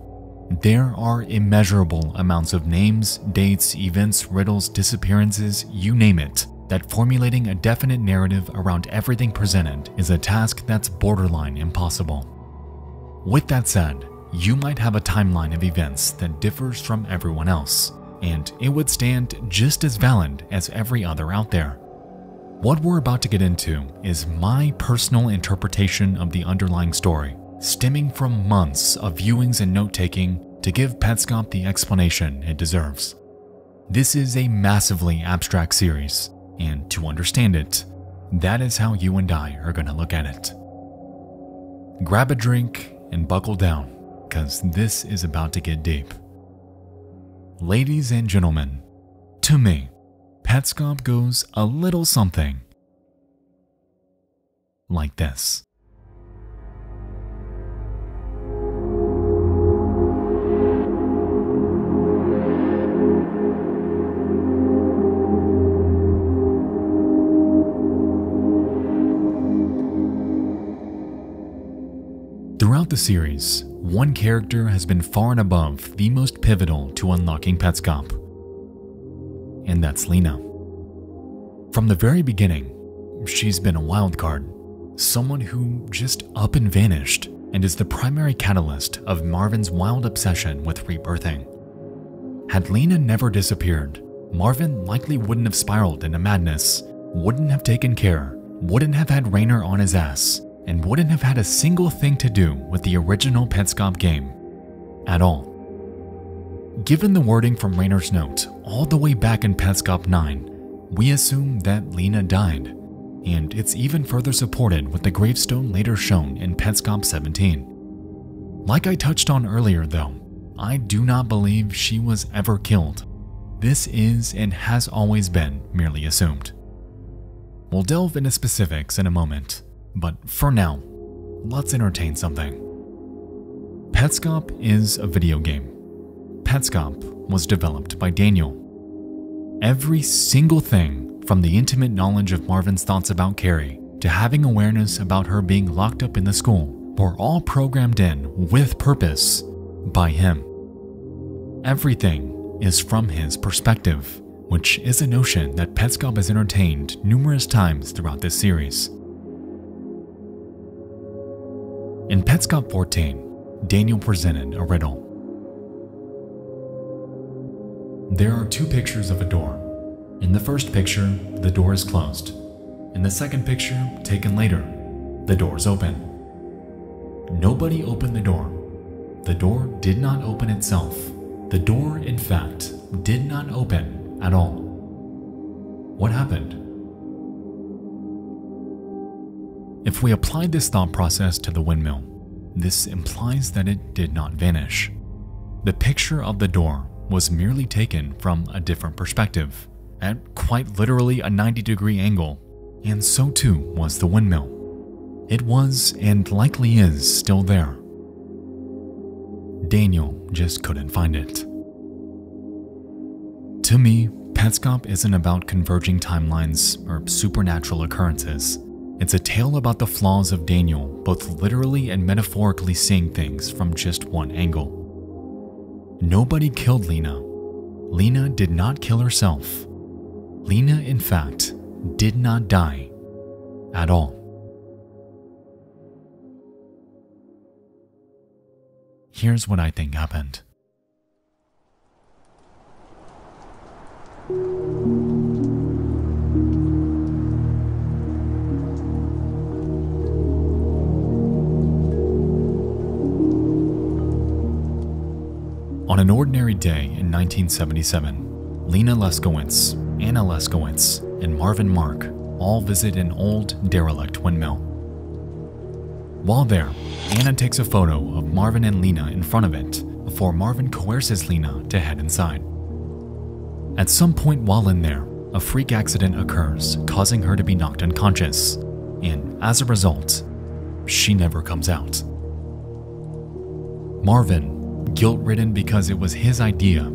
There are immeasurable amounts of names, dates, events, riddles, disappearances, you name it, that formulating a definite narrative around everything presented is a task that's borderline impossible. With that said, you might have a timeline of events that differs from everyone else, and it would stand just as valid as every other out there. What we're about to get into is my personal interpretation of the underlying story, stemming from months of viewings and note taking to give Petscop the explanation it deserves. This is a massively abstract series, and to understand it, that is how you and I are going to look at it. Grab a drink and buckle down, because this is about to get deep. Ladies and gentlemen, to me, Petscop goes a little something like this. Throughout the series, one character has been far and above the most pivotal to unlocking Petscop, and that's Lena. From the very beginning, she's been a wild card, someone who just up and vanished and is the primary catalyst of Marvin's wild obsession with rebirthing. Had Lena never disappeared, Marvin likely wouldn't have spiraled into madness, wouldn't have taken care, wouldn't have had Rainer on his ass, and wouldn't have had a single thing to do with the original Petscop game. At all. Given the wording from Rainer's note all the way back in Petscop 9, we assume that Lena died, and it's even further supported with the gravestone later shown in Petscop 17. Like I touched on earlier though, I do not believe she was ever killed. This is and has always been merely assumed. We'll delve into specifics in a moment, but for now, let's entertain something. Petscop is a video game. Petscop was developed by Daniel. Every single thing, from the intimate knowledge of Marvin's thoughts about Carrie to having awareness about her being locked up in the school, were all programmed in with purpose by him. Everything is from his perspective, which is a notion that Petscop has entertained numerous times throughout this series. In Petscop 14, Daniel presented a riddle. There are two pictures of a door. In the first picture, the door is closed. In the second picture, taken later, the door is open. Nobody opened the door. The door did not open itself. The door, in fact, did not open at all. What happened? If we applied this thought process to the windmill, this implies that it did not vanish. The picture of the door was merely taken from a different perspective, at quite literally a 90 degree angle, and so too was the windmill. It was, and likely is, still there. Daniel just couldn't find it. To me, Petscop isn't about converging timelines or supernatural occurrences. It's a tale about the flaws of Daniel, both literally and metaphorically seeing things from just one angle. Nobody killed Lena. Lena did not kill herself. Lena, in fact, did not die at all. Here's what I think happened. On an ordinary day in 1977, Lena Leskowitz, Anna Leskowitz, and Marvin Mark all visit an old, derelict windmill. While there, Anna takes a photo of Marvin and Lena in front of it before Marvin coerces Lena to head inside. At some point while in there, a freak accident occurs, causing her to be knocked unconscious, and as a result, she never comes out. Marvin, guilt ridden because it was his idea,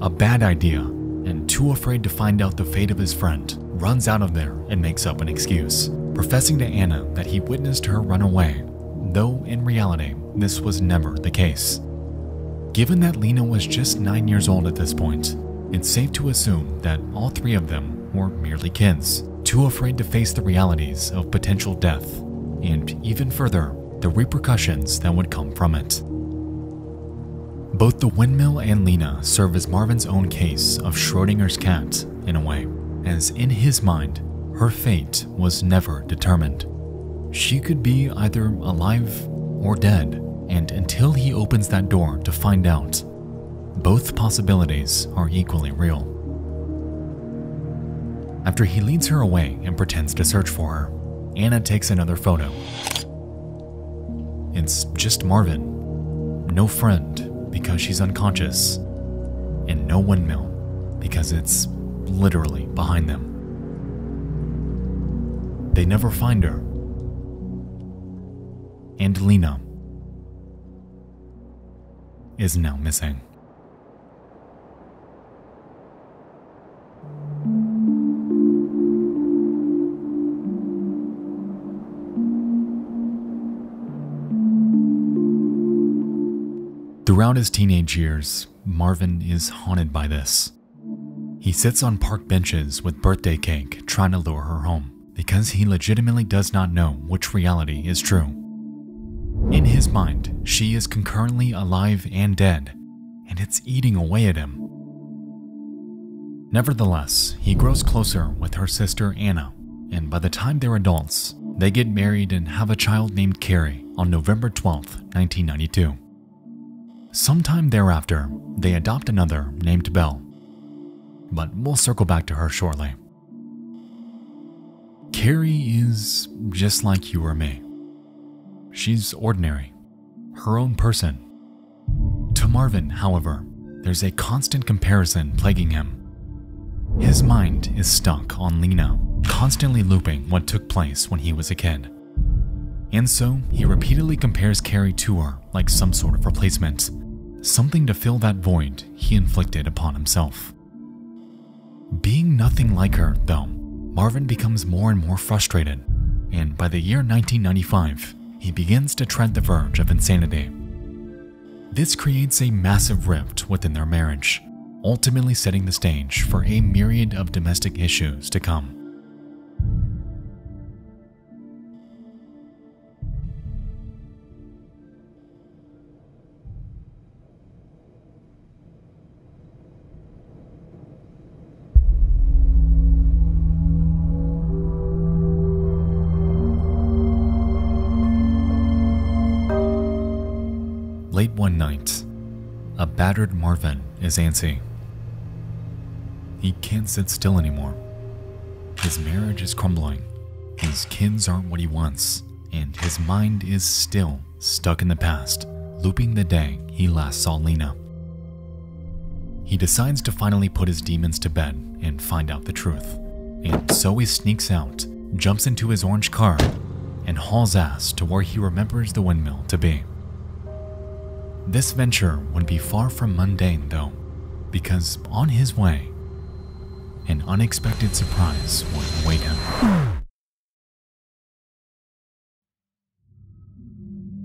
a bad idea, and too afraid to find out the fate of his friend, runs out of there and makes up an excuse, professing to Anna that he witnessed her run away, though in reality, this was never the case. Given that Lena was just 9 years old at this point, it's safe to assume that all three of them were merely kids, too afraid to face the realities of potential death, and even further, the repercussions that would come from it. Both the windmill and Lena serve as Marvin's own case of Schrodinger's cat, in a way, as in his mind, her fate was never determined. She could be either alive or dead, and until he opens that door to find out, both possibilities are equally real. After he leads her away and pretends to search for her, Anna takes another photo. It's just Marvin, no friend because she's unconscious, and no windmill because it's literally behind them. They never find her. And Lena is now missing. Throughout his teenage years, Marvin is haunted by this. He sits on park benches with birthday cake trying to lure her home because he legitimately does not know which reality is true. In his mind, she is concurrently alive and dead, and it's eating away at him. Nevertheless, he grows closer with her sister Anna, and by the time they're adults, they get married and have a child named Carrie on November 12, 1992. Sometime thereafter, they adopt another named Belle. But we'll circle back to her shortly. Carrie is just like you or me. She's ordinary, her own person. To Marvin, however, there's a constant comparison plaguing him. His mind is stuck on Lena, constantly looping what took place when he was a kid. And so, he repeatedly compares Carrie to her like some sort of replacement, something to fill that void he inflicted upon himself. Being nothing like her, though, Marvin becomes more and more frustrated, and by the year 1995, he begins to tread the verge of insanity. This creates a massive rift within their marriage, ultimately setting the stage for a myriad of domestic issues to come. Battered Marvin is antsy. He can't sit still anymore. His marriage is crumbling, his kids aren't what he wants, and his mind is still stuck in the past, looping the day he last saw Lena. He decides to finally put his demons to bed and find out the truth. And so he sneaks out, jumps into his orange car, and hauls ass to where he remembers the windmill to be. This venture would be far from mundane, though, because on his way, an unexpected surprise would await him.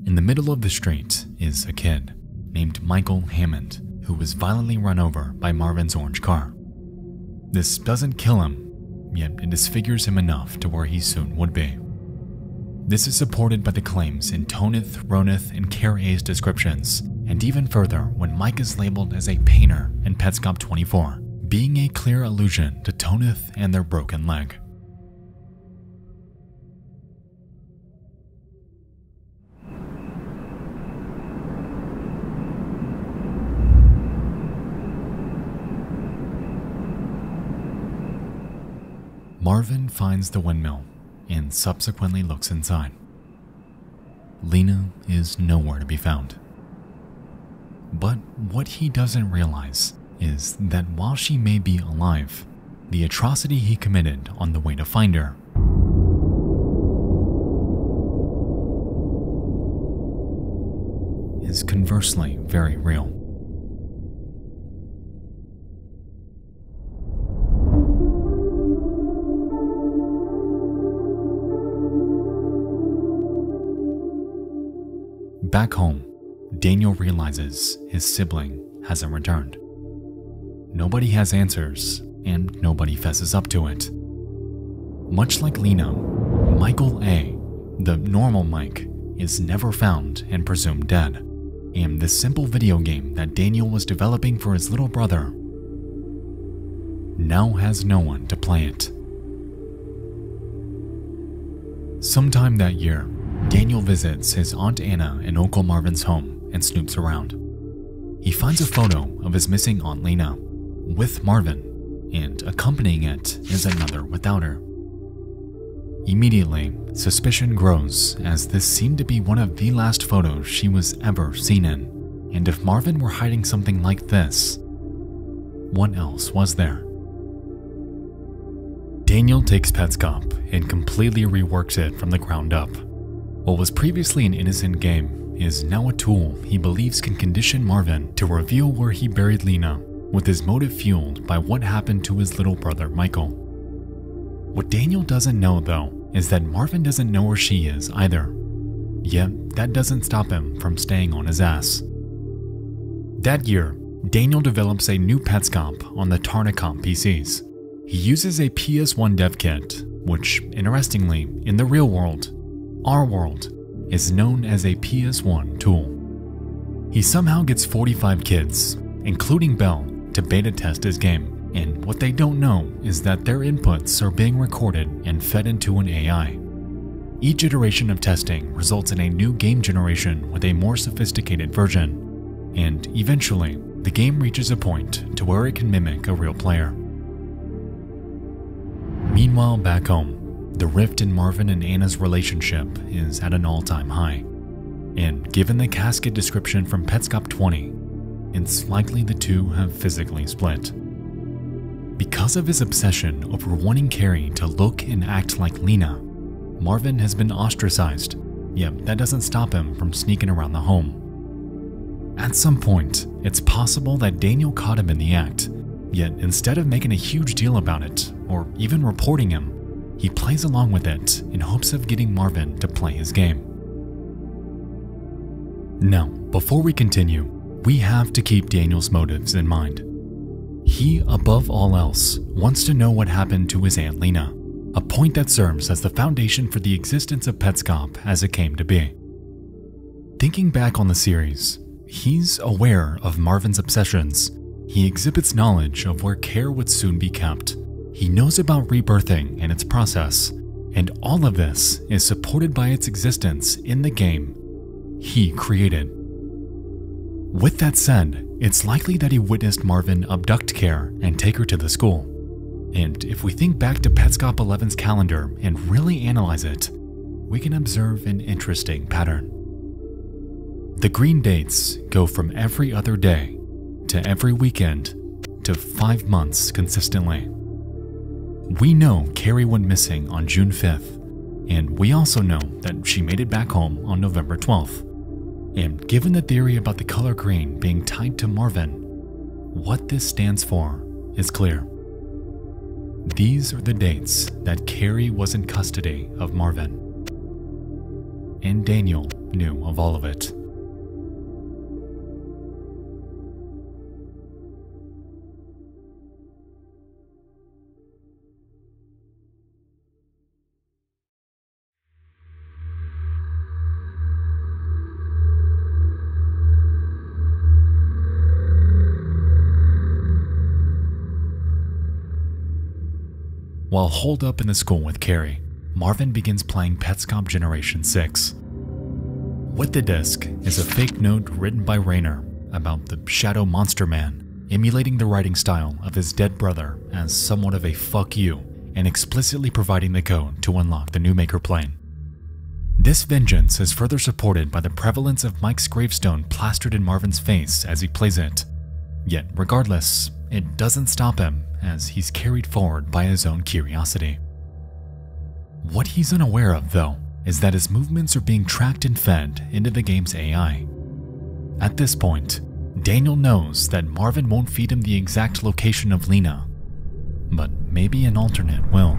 In the middle of the street is a kid named Michael Hammond who was violently run over by Marvin's orange car. This doesn't kill him, yet it disfigures him enough to where he soon would be. This is supported by the claims in Toneth, Roneth, and Care A's descriptions, and even further when Mike is labeled as a painter in Petscop 24, being a clear allusion to Toneth and their broken leg. Marvin finds the windmill and subsequently looks inside. Lena is nowhere to be found. But what he doesn't realize is that while she may be alive, the atrocity he committed on the way to find her is conversely very real. Back home, Daniel realizes his sibling hasn't returned. Nobody has answers, and nobody fesses up to it. Much like Lena, Michael A., the normal Mike, is never found and presumed dead. And the simple video game that Daniel was developing for his little brother now has no one to play it. Sometime that year, Daniel visits his Aunt Anna and Uncle Marvin's home and snoops around. He finds a photo of his missing Aunt Lena with Marvin, and accompanying it is another without her. Immediately, suspicion grows as this seemed to be one of the last photos she was ever seen in, and if Marvin were hiding something like this, what else was there? Daniel takes Petscop and completely reworks it from the ground up. What was previously an innocent game is now a tool he believes can condition Marvin to reveal where he buried Lena, with his motive fueled by what happened to his little brother Michael. What Daniel doesn't know, though, is that Marvin doesn't know where she is either. Yet, that doesn't stop him from staying on his ass. That year, Daniel develops a new Petscop on the Tarnacomp PCs. He uses a PS1 dev kit, which, interestingly, in the real world, our world, is known as a PS1 tool. He somehow gets 45 kids, including Belle, to beta test his game and what they don't know is that their inputs are being recorded and fed into an AI. Each iteration of testing results in a new game generation with a more sophisticated version, and eventually, the game reaches a point to where it can mimic a real player. Meanwhile, back home, the rift in Marvin and Anna's relationship is at an all-time high. And given the casket description from Petscop 20, it's likely the two have physically split. Because of his obsession over wanting Carrie to look and act like Lena, Marvin has been ostracized, yet that doesn't stop him from sneaking around the home. At some point, it's possible that Daniel caught him in the act, yet instead of making a huge deal about it, or even reporting him, he plays along with it in hopes of getting Marvin to play his game. Now, before we continue, we have to keep Daniel's motives in mind. He, above all else, wants to know what happened to his Aunt Lena, a point that serves as the foundation for the existence of Petscop as it came to be. Thinking back on the series, he's aware of Marvin's obsessions. He exhibits knowledge of where care would soon be kept. He knows about rebirthing and its process, and all of this is supported by its existence in the game he created. With that said, it's likely that he witnessed Marvin abduct Care and take her to the school. And if we think back to Petscop 11's calendar and really analyze it, we can observe an interesting pattern. The green dates go from every other day to every weekend to five months consistently. We know Carrie went missing on June 5th, and we also know that she made it back home on November 12th. And given the theory about the color green being tied to Marvin, what this stands for is clear. These are the dates that Carrie was in custody of Marvin. And Daniel knew of all of it. While holed up in the school with Carrie, Marvin begins playing Petscop Generation 6. With the disc is a fake note written by Rainer about the Shadow Monster Man, emulating the writing style of his dead brother as somewhat of a fuck you and explicitly providing the code to unlock the Newmaker plane. This vengeance is further supported by the prevalence of Mike's gravestone plastered in Marvin's face as he plays it. Yet, regardless, it doesn't stop him as he's carried forward by his own curiosity. What he's unaware of, though, is that his movements are being tracked and fed into the game's AI. At this point, Daniel knows that Marvin won't feed him the exact location of Lena, but maybe an alternate will.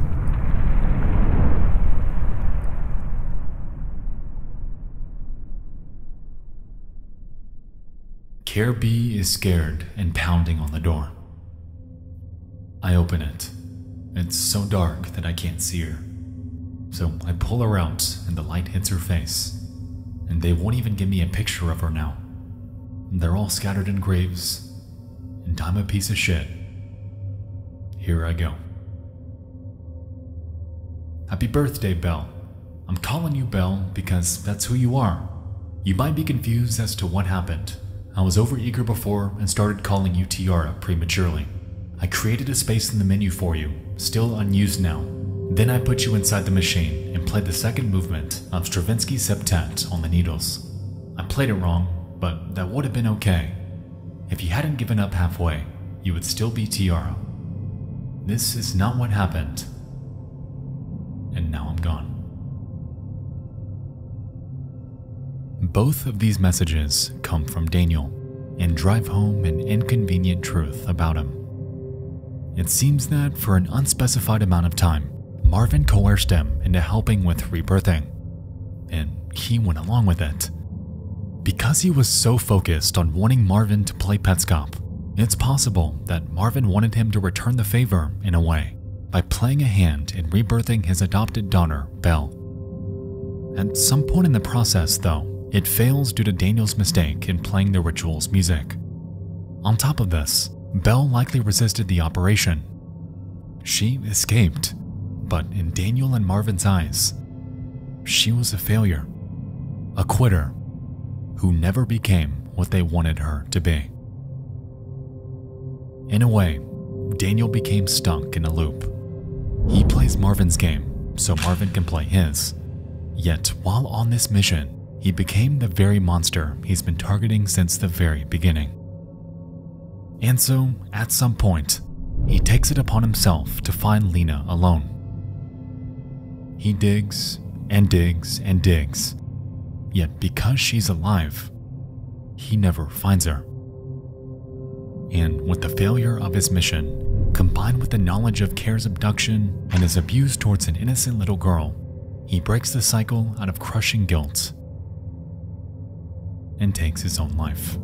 Care B is scared and pounding on the door. I open it. It's so dark that I can't see her. So I pull her out and the light hits her face. And they won't even give me a picture of her now. They're all scattered in graves. And I'm a piece of shit. Here I go. Happy birthday, Belle. I'm calling you Belle because that's who you are. You might be confused as to what happened. I was overeager before and started calling you Tiara prematurely. I created a space in the menu for you, still unused now. Then I put you inside the machine and played the second movement of Stravinsky's Septet on the needles. I played it wrong, but that would have been okay. If you hadn't given up halfway, you would still be Tiara. This is not what happened. And now I'm gone. Both of these messages come from Daniel and drive home an inconvenient truth about him. It seems that for an unspecified amount of time, Marvin coerced him into helping with rebirthing, and he went along with it. Because he was so focused on wanting Marvin to play Petscop, it's possible that Marvin wanted him to return the favor in a way by playing a hand in rebirthing his adopted daughter, Belle. At some point in the process, though, it fails due to Daniel's mistake in playing the ritual's music. On top of this, Belle likely resisted the operation. She escaped, but in Daniel and Marvin's eyes, she was a failure, a quitter, who never became what they wanted her to be. In a way, Daniel became stuck in a loop. He plays Marvin's game, so Marvin can play his. Yet, while on this mission, he became the very monster he's been targeting since the very beginning. And so, at some point, he takes it upon himself to find Lena alone. He digs and digs and digs, yet because she's alive, he never finds her. And with the failure of his mission, combined with the knowledge of Care's abduction and his abuse towards an innocent little girl, he breaks the cycle out of crushing guilt and takes his own life.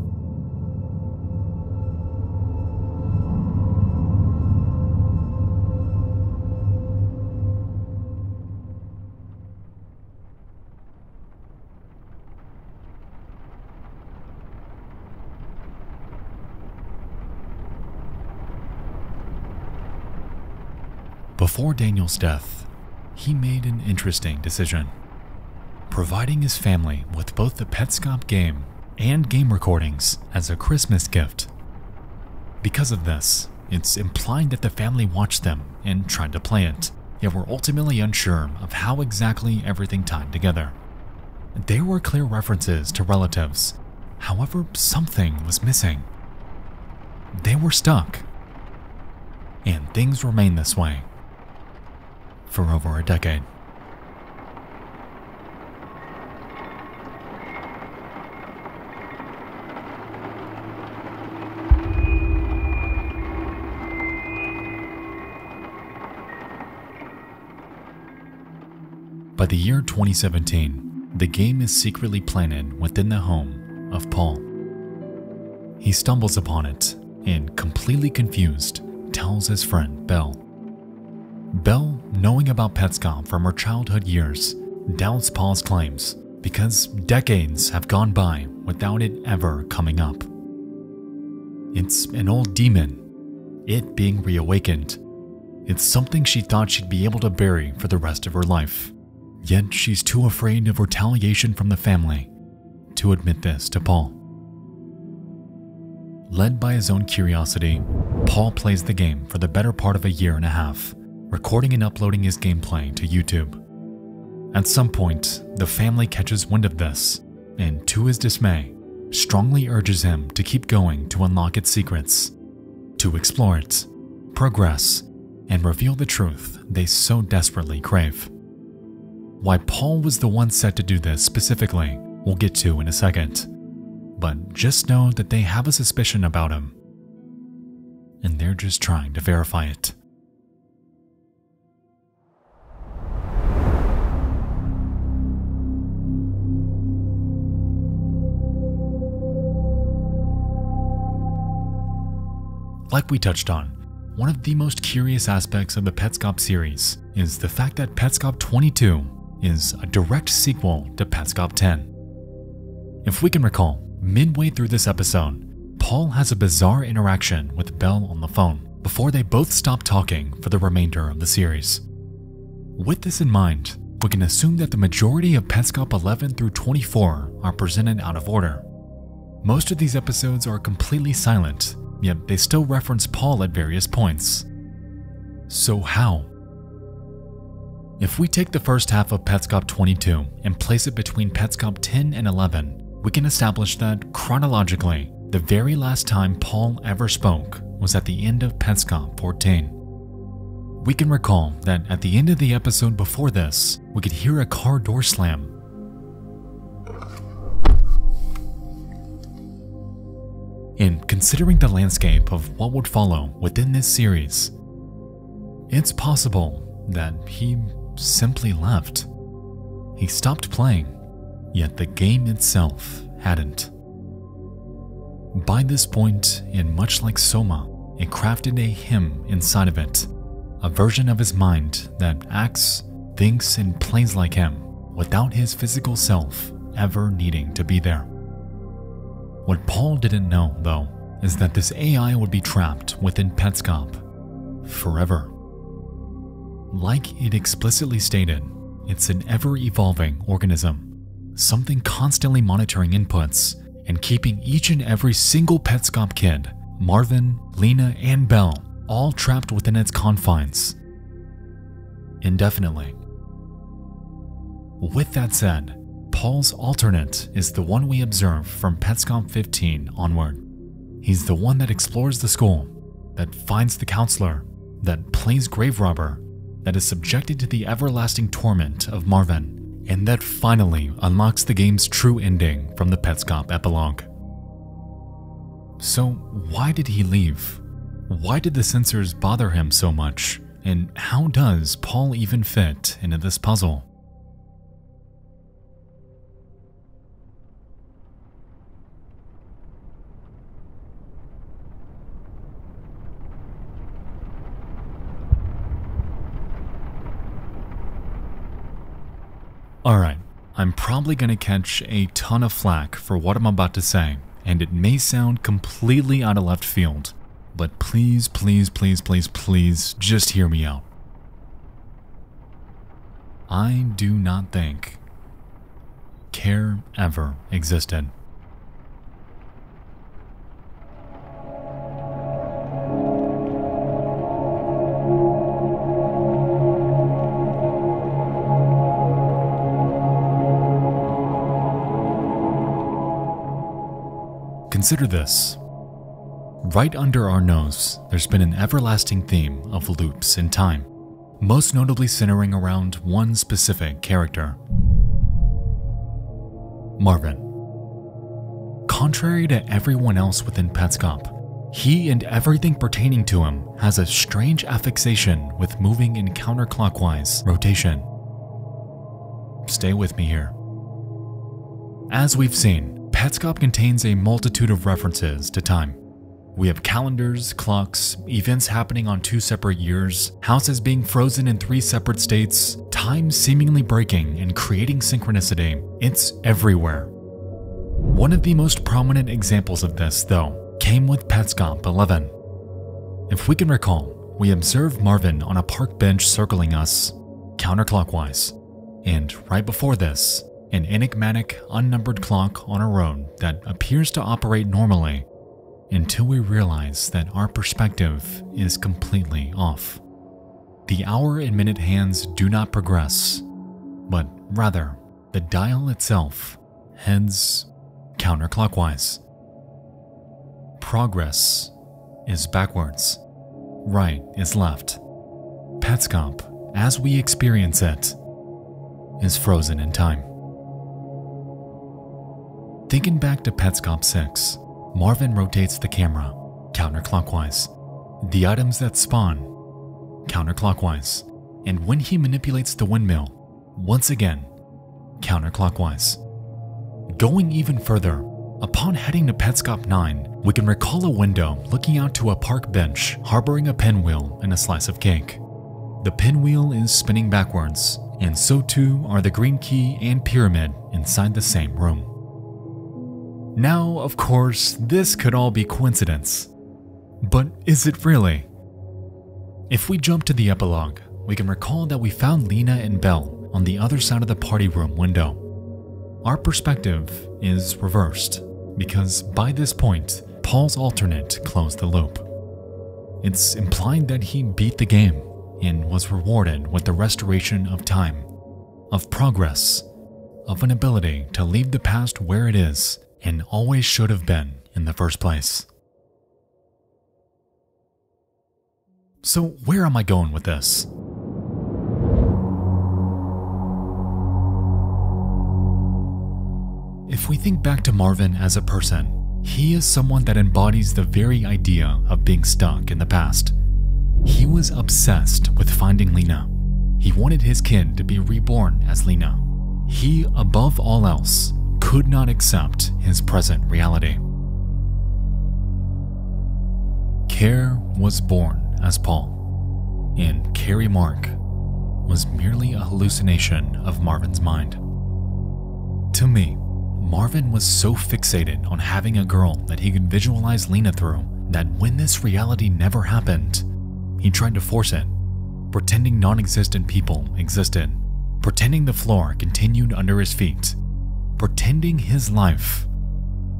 Before Daniel's death, he made an interesting decision providing his family with both the Petscop game and game recordings as a Christmas gift. Because of this, it's implied that the family watched them and tried to play it, yet were ultimately unsure of how exactly everything tied together. There were clear references to relatives, however, something was missing. They were stuck. And things remained this way for over a decade. By the year 2017, the game is secretly planted within the home of Paul. He stumbles upon it and, completely confused, tells his friend Belle. Belle, knowing about Petscop from her childhood years, doubts Paul's claims because decades have gone by without it ever coming up. It's an old demon, it being reawakened. It's something she thought she'd be able to bury for the rest of her life. Yet she's too afraid of retaliation from the family to admit this to Paul. Led by his own curiosity, Paul plays the game for the better part of a year and a half, recording and uploading his gameplay to YouTube. At some point, the family catches wind of this, and to his dismay, strongly urges him to keep going to unlock its secrets, to explore it, progress, and reveal the truth they so desperately crave. Why Paul was the one set to do this specifically, we'll get to in a second. But just know that they have a suspicion about him, and they're just trying to verify it. Like we touched on, one of the most curious aspects of the Petscop series is the fact that Petscop 22 is a direct sequel to Petscop 10. If we can recall, midway through this episode, Paul has a bizarre interaction with Belle on the phone before they both stop talking for the remainder of the series. With this in mind, we can assume that the majority of Petscop 11 through 24 are presented out of order. Most of these episodes are completely silent yet they still reference Paul at various points. So, how? If we take the first half of Petscop 22 and place it between Petscop 10 and 11, we can establish that, chronologically, the very last time Paul ever spoke was at the end of Petscop 14. We can recall that at the end of the episode before this, we could hear a car door slam in considering the landscape of what would follow within this series. It's possible that he simply left. He stopped playing, yet the game itself hadn't. By this point, and much like Soma, it crafted a him inside of it, a version of his mind that acts, thinks, and plays like him without his physical self ever needing to be there. What Paul didn't know, though, is that this AI would be trapped within Petscop forever. Like it explicitly stated, it's an ever evolving organism, something constantly monitoring inputs and keeping each and every single Petscop kid, Marvin, Lena, and Belle, all trapped within its confines indefinitely. With that said, Paul's alternate is the one we observe from Petscop 15 onward. He's the one that explores the school, that finds the counselor, that plays grave robber, that is subjected to the everlasting torment of Marvin, and that finally unlocks the game's true ending from the Petscop epilogue. So, why did he leave? Why did the censors bother him so much? And how does Paul even fit into this puzzle? Alright, I'm probably gonna catch a ton of flack for what I'm about to say, and it may sound completely out of left field, but please, please, please, please, please, just hear me out. I do not think care ever existed. Consider this. Right under our nose, there's been an everlasting theme of loops in time, most notably centering around one specific character Marvin. Contrary to everyone else within Petscop, he and everything pertaining to him has a strange affixation with moving in counterclockwise rotation. Stay with me here. As we've seen, Petscop contains a multitude of references to time. We have calendars, clocks, events happening on two separate years, houses being frozen in three separate states, time seemingly breaking and creating synchronicity. It's everywhere. One of the most prominent examples of this, though, came with Petscop 11. If we can recall, we observe Marvin on a park bench circling us, counterclockwise. And right before this, an enigmatic, unnumbered clock on a road that appears to operate normally until we realize that our perspective is completely off. The hour and minute hands do not progress, but rather, the dial itself heads counterclockwise. Progress is backwards, right is left. Petscop, as we experience it, is frozen in time. Thinking back to Petscop 6, Marvin rotates the camera counterclockwise. The items that spawn counterclockwise. And when he manipulates the windmill, once again, counterclockwise. Going even further, upon heading to Petscop 9, we can recall a window looking out to a park bench harboring a pinwheel and a slice of cake. The pinwheel is spinning backwards, and so too are the green key and pyramid inside the same room. Now, of course, this could all be coincidence. But is it really? If we jump to the epilogue, we can recall that we found Lena and Belle on the other side of the party room window. Our perspective is reversed, because by this point, Paul's alternate closed the loop. It's implied that he beat the game and was rewarded with the restoration of time, of progress, of an ability to leave the past where it is and always should have been in the first place. So, where am I going with this? If we think back to Marvin as a person, he is someone that embodies the very idea of being stuck in the past. He was obsessed with finding Lena. He wanted his kid to be reborn as Lena. He, above all else, could not accept his present reality. Care was born as Paul, and Carrie Mark was merely a hallucination of Marvin's mind. To me, Marvin was so fixated on having a girl that he could visualize Lena through that when this reality never happened, he tried to force it, pretending non existent people existed, pretending the floor continued under his feet, pretending his life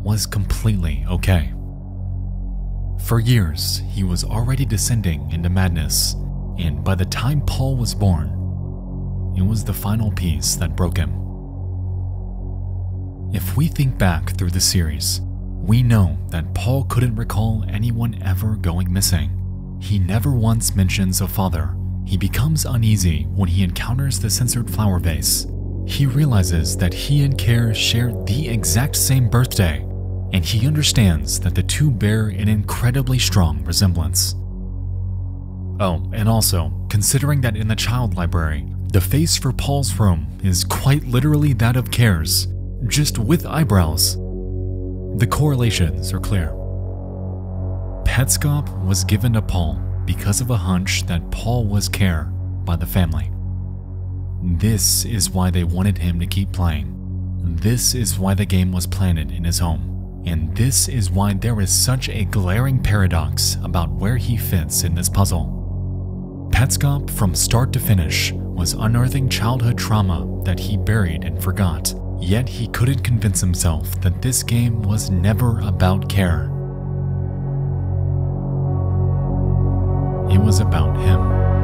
was completely okay. For years, he was already descending into madness, and by the time Paul was born, it was the final piece that broke him. If we think back through the series, we know that Paul couldn't recall anyone ever going missing. He never once mentions a father. He becomes uneasy when he encounters the censored flower vase he realizes that he and Care share the exact same birthday, and he understands that the two bear an incredibly strong resemblance. Oh, and also, considering that in the child library, the face for Paul's room is quite literally that of Care's, just with eyebrows. The correlations are clear. Petscop was given to Paul because of a hunch that Paul was Care by the family. This is why they wanted him to keep playing. This is why the game was planted in his home. And this is why there is such a glaring paradox about where he fits in this puzzle. Petscop, from start to finish, was unearthing childhood trauma that he buried and forgot, yet he couldn't convince himself that this game was never about care. It was about him.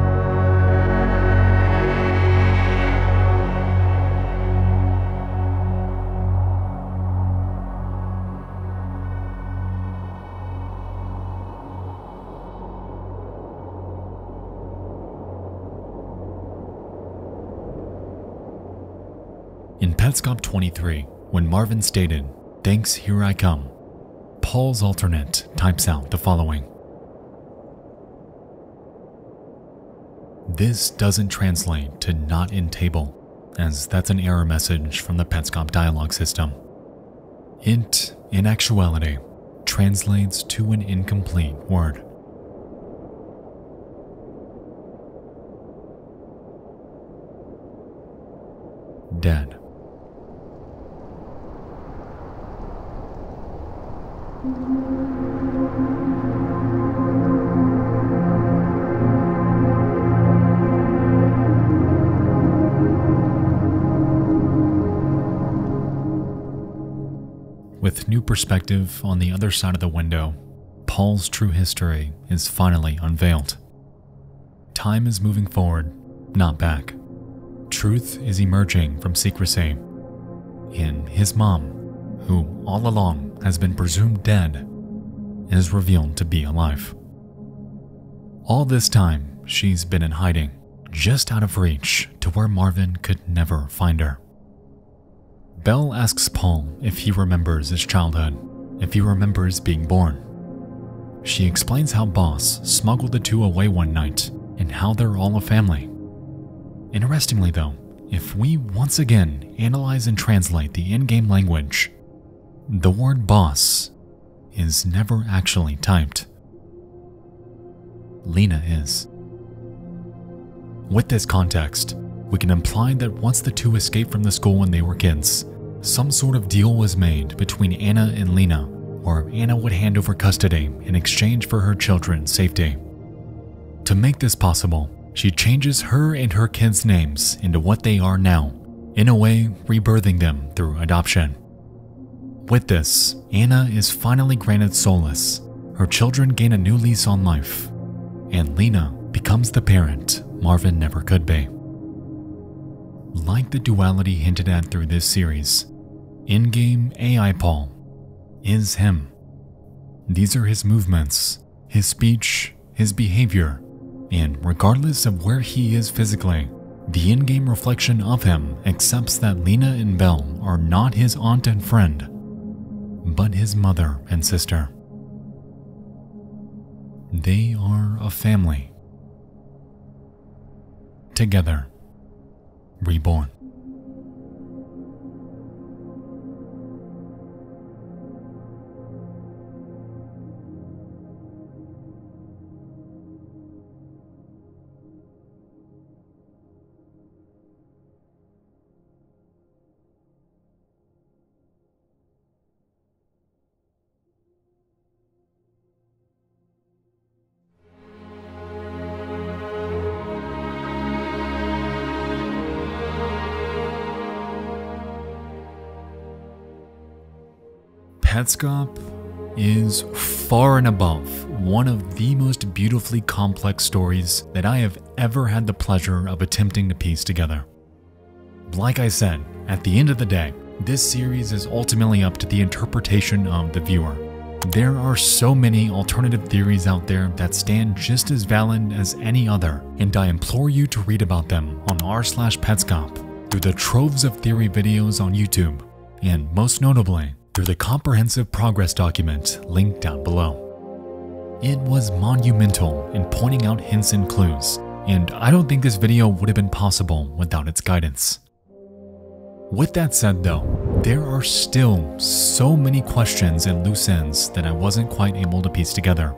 In Petscop 23, when Marvin stated, Thanks, here I come, Paul's alternate types out the following. This doesn't translate to not in table, as that's an error message from the Petscop dialogue system. It, in actuality, translates to an incomplete word. Dead. With new perspective on the other side of the window, Paul's true history is finally unveiled. Time is moving forward, not back. truth is emerging from secrecy. And his mom, who all along has been presumed dead, is revealed to be alive. All this time, she's been in hiding, just out of reach to where Marvin could never find her. Belle asks Paul if he remembers his childhood, if he remembers being born. She explains how Boss smuggled the two away one night and how they're all a family. Interestingly, though, if we once again analyze and translate the in game language, the word boss is never actually typed. Lena is. With this context, we can imply that once the two escaped from the school when they were kids, some sort of deal was made between Anna and Lena, where Anna would hand over custody in exchange for her children's safety. To make this possible, she changes her and her kids' names into what they are now, in a way rebirthing them through adoption. With this, Anna is finally granted solace, her children gain a new lease on life, and Lena becomes the parent Marvin never could be. Like the duality hinted at through this series, in game AI Paul is him. These are his movements, his speech, his behavior, and regardless of where he is physically, the in game reflection of him accepts that Lena and Belle are not his aunt and friend, but his mother and sister. They are a family. Together, reborn. Petscop is far and above one of the most beautifully complex stories that I have ever had the pleasure of attempting to piece together. Like I said, at the end of the day, this series is ultimately up to the interpretation of the viewer. There are so many alternative theories out there that stand just as valid as any other, and I implore you to read about them on r slash Petscop, through the troves of theory videos on YouTube, and most notably, through the comprehensive progress document linked down below. It was monumental in pointing out hints and clues, and I don't think this video would have been possible without its guidance. With that said though, there are still so many questions and loose ends that I wasn't quite able to piece together.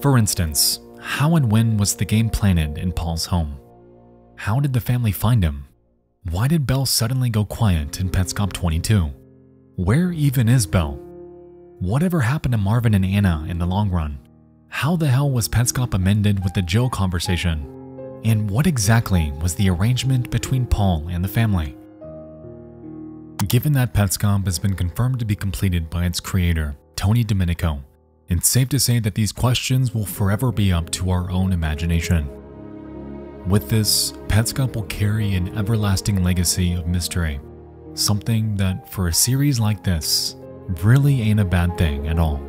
For instance, how and when was the game planted in Paul's home? How did the family find him? Why did Belle suddenly go quiet in Petscop 22? Where even is Belle? Whatever happened to Marvin and Anna in the long run? How the hell was Petscop amended with the Jill conversation? And what exactly was the arrangement between Paul and the family? Given that Petscop has been confirmed to be completed by its creator, Tony Domenico, it's safe to say that these questions will forever be up to our own imagination. With this, Petscop will carry an everlasting legacy of mystery Something that, for a series like this, really ain't a bad thing at all.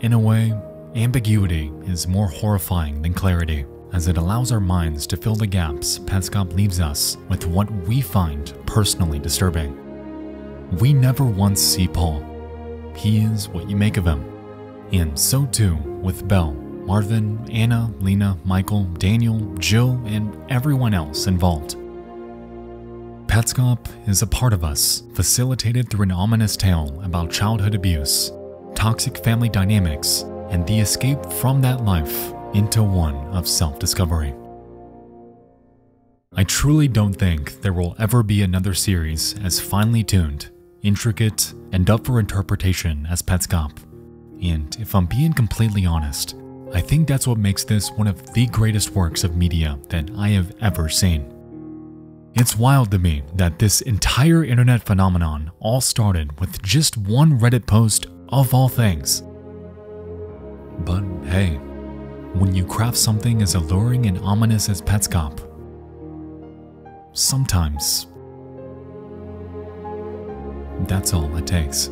In a way, ambiguity is more horrifying than clarity, as it allows our minds to fill the gaps Petscop leaves us with what we find personally disturbing. We never once see Paul. He is what you make of him. And so too with Belle, Marvin, Anna, Lena, Michael, Daniel, Jill, and everyone else involved. Petscop is a part of us, facilitated through an ominous tale about childhood abuse, toxic family dynamics, and the escape from that life into one of self discovery. I truly don't think there will ever be another series as finely tuned, intricate, and up for interpretation as Petscop. And if I'm being completely honest, I think that's what makes this one of the greatest works of media that I have ever seen. It's wild to me that this entire internet phenomenon all started with just one Reddit post of all things. But hey, when you craft something as alluring and ominous as Petscop, sometimes, that's all it takes.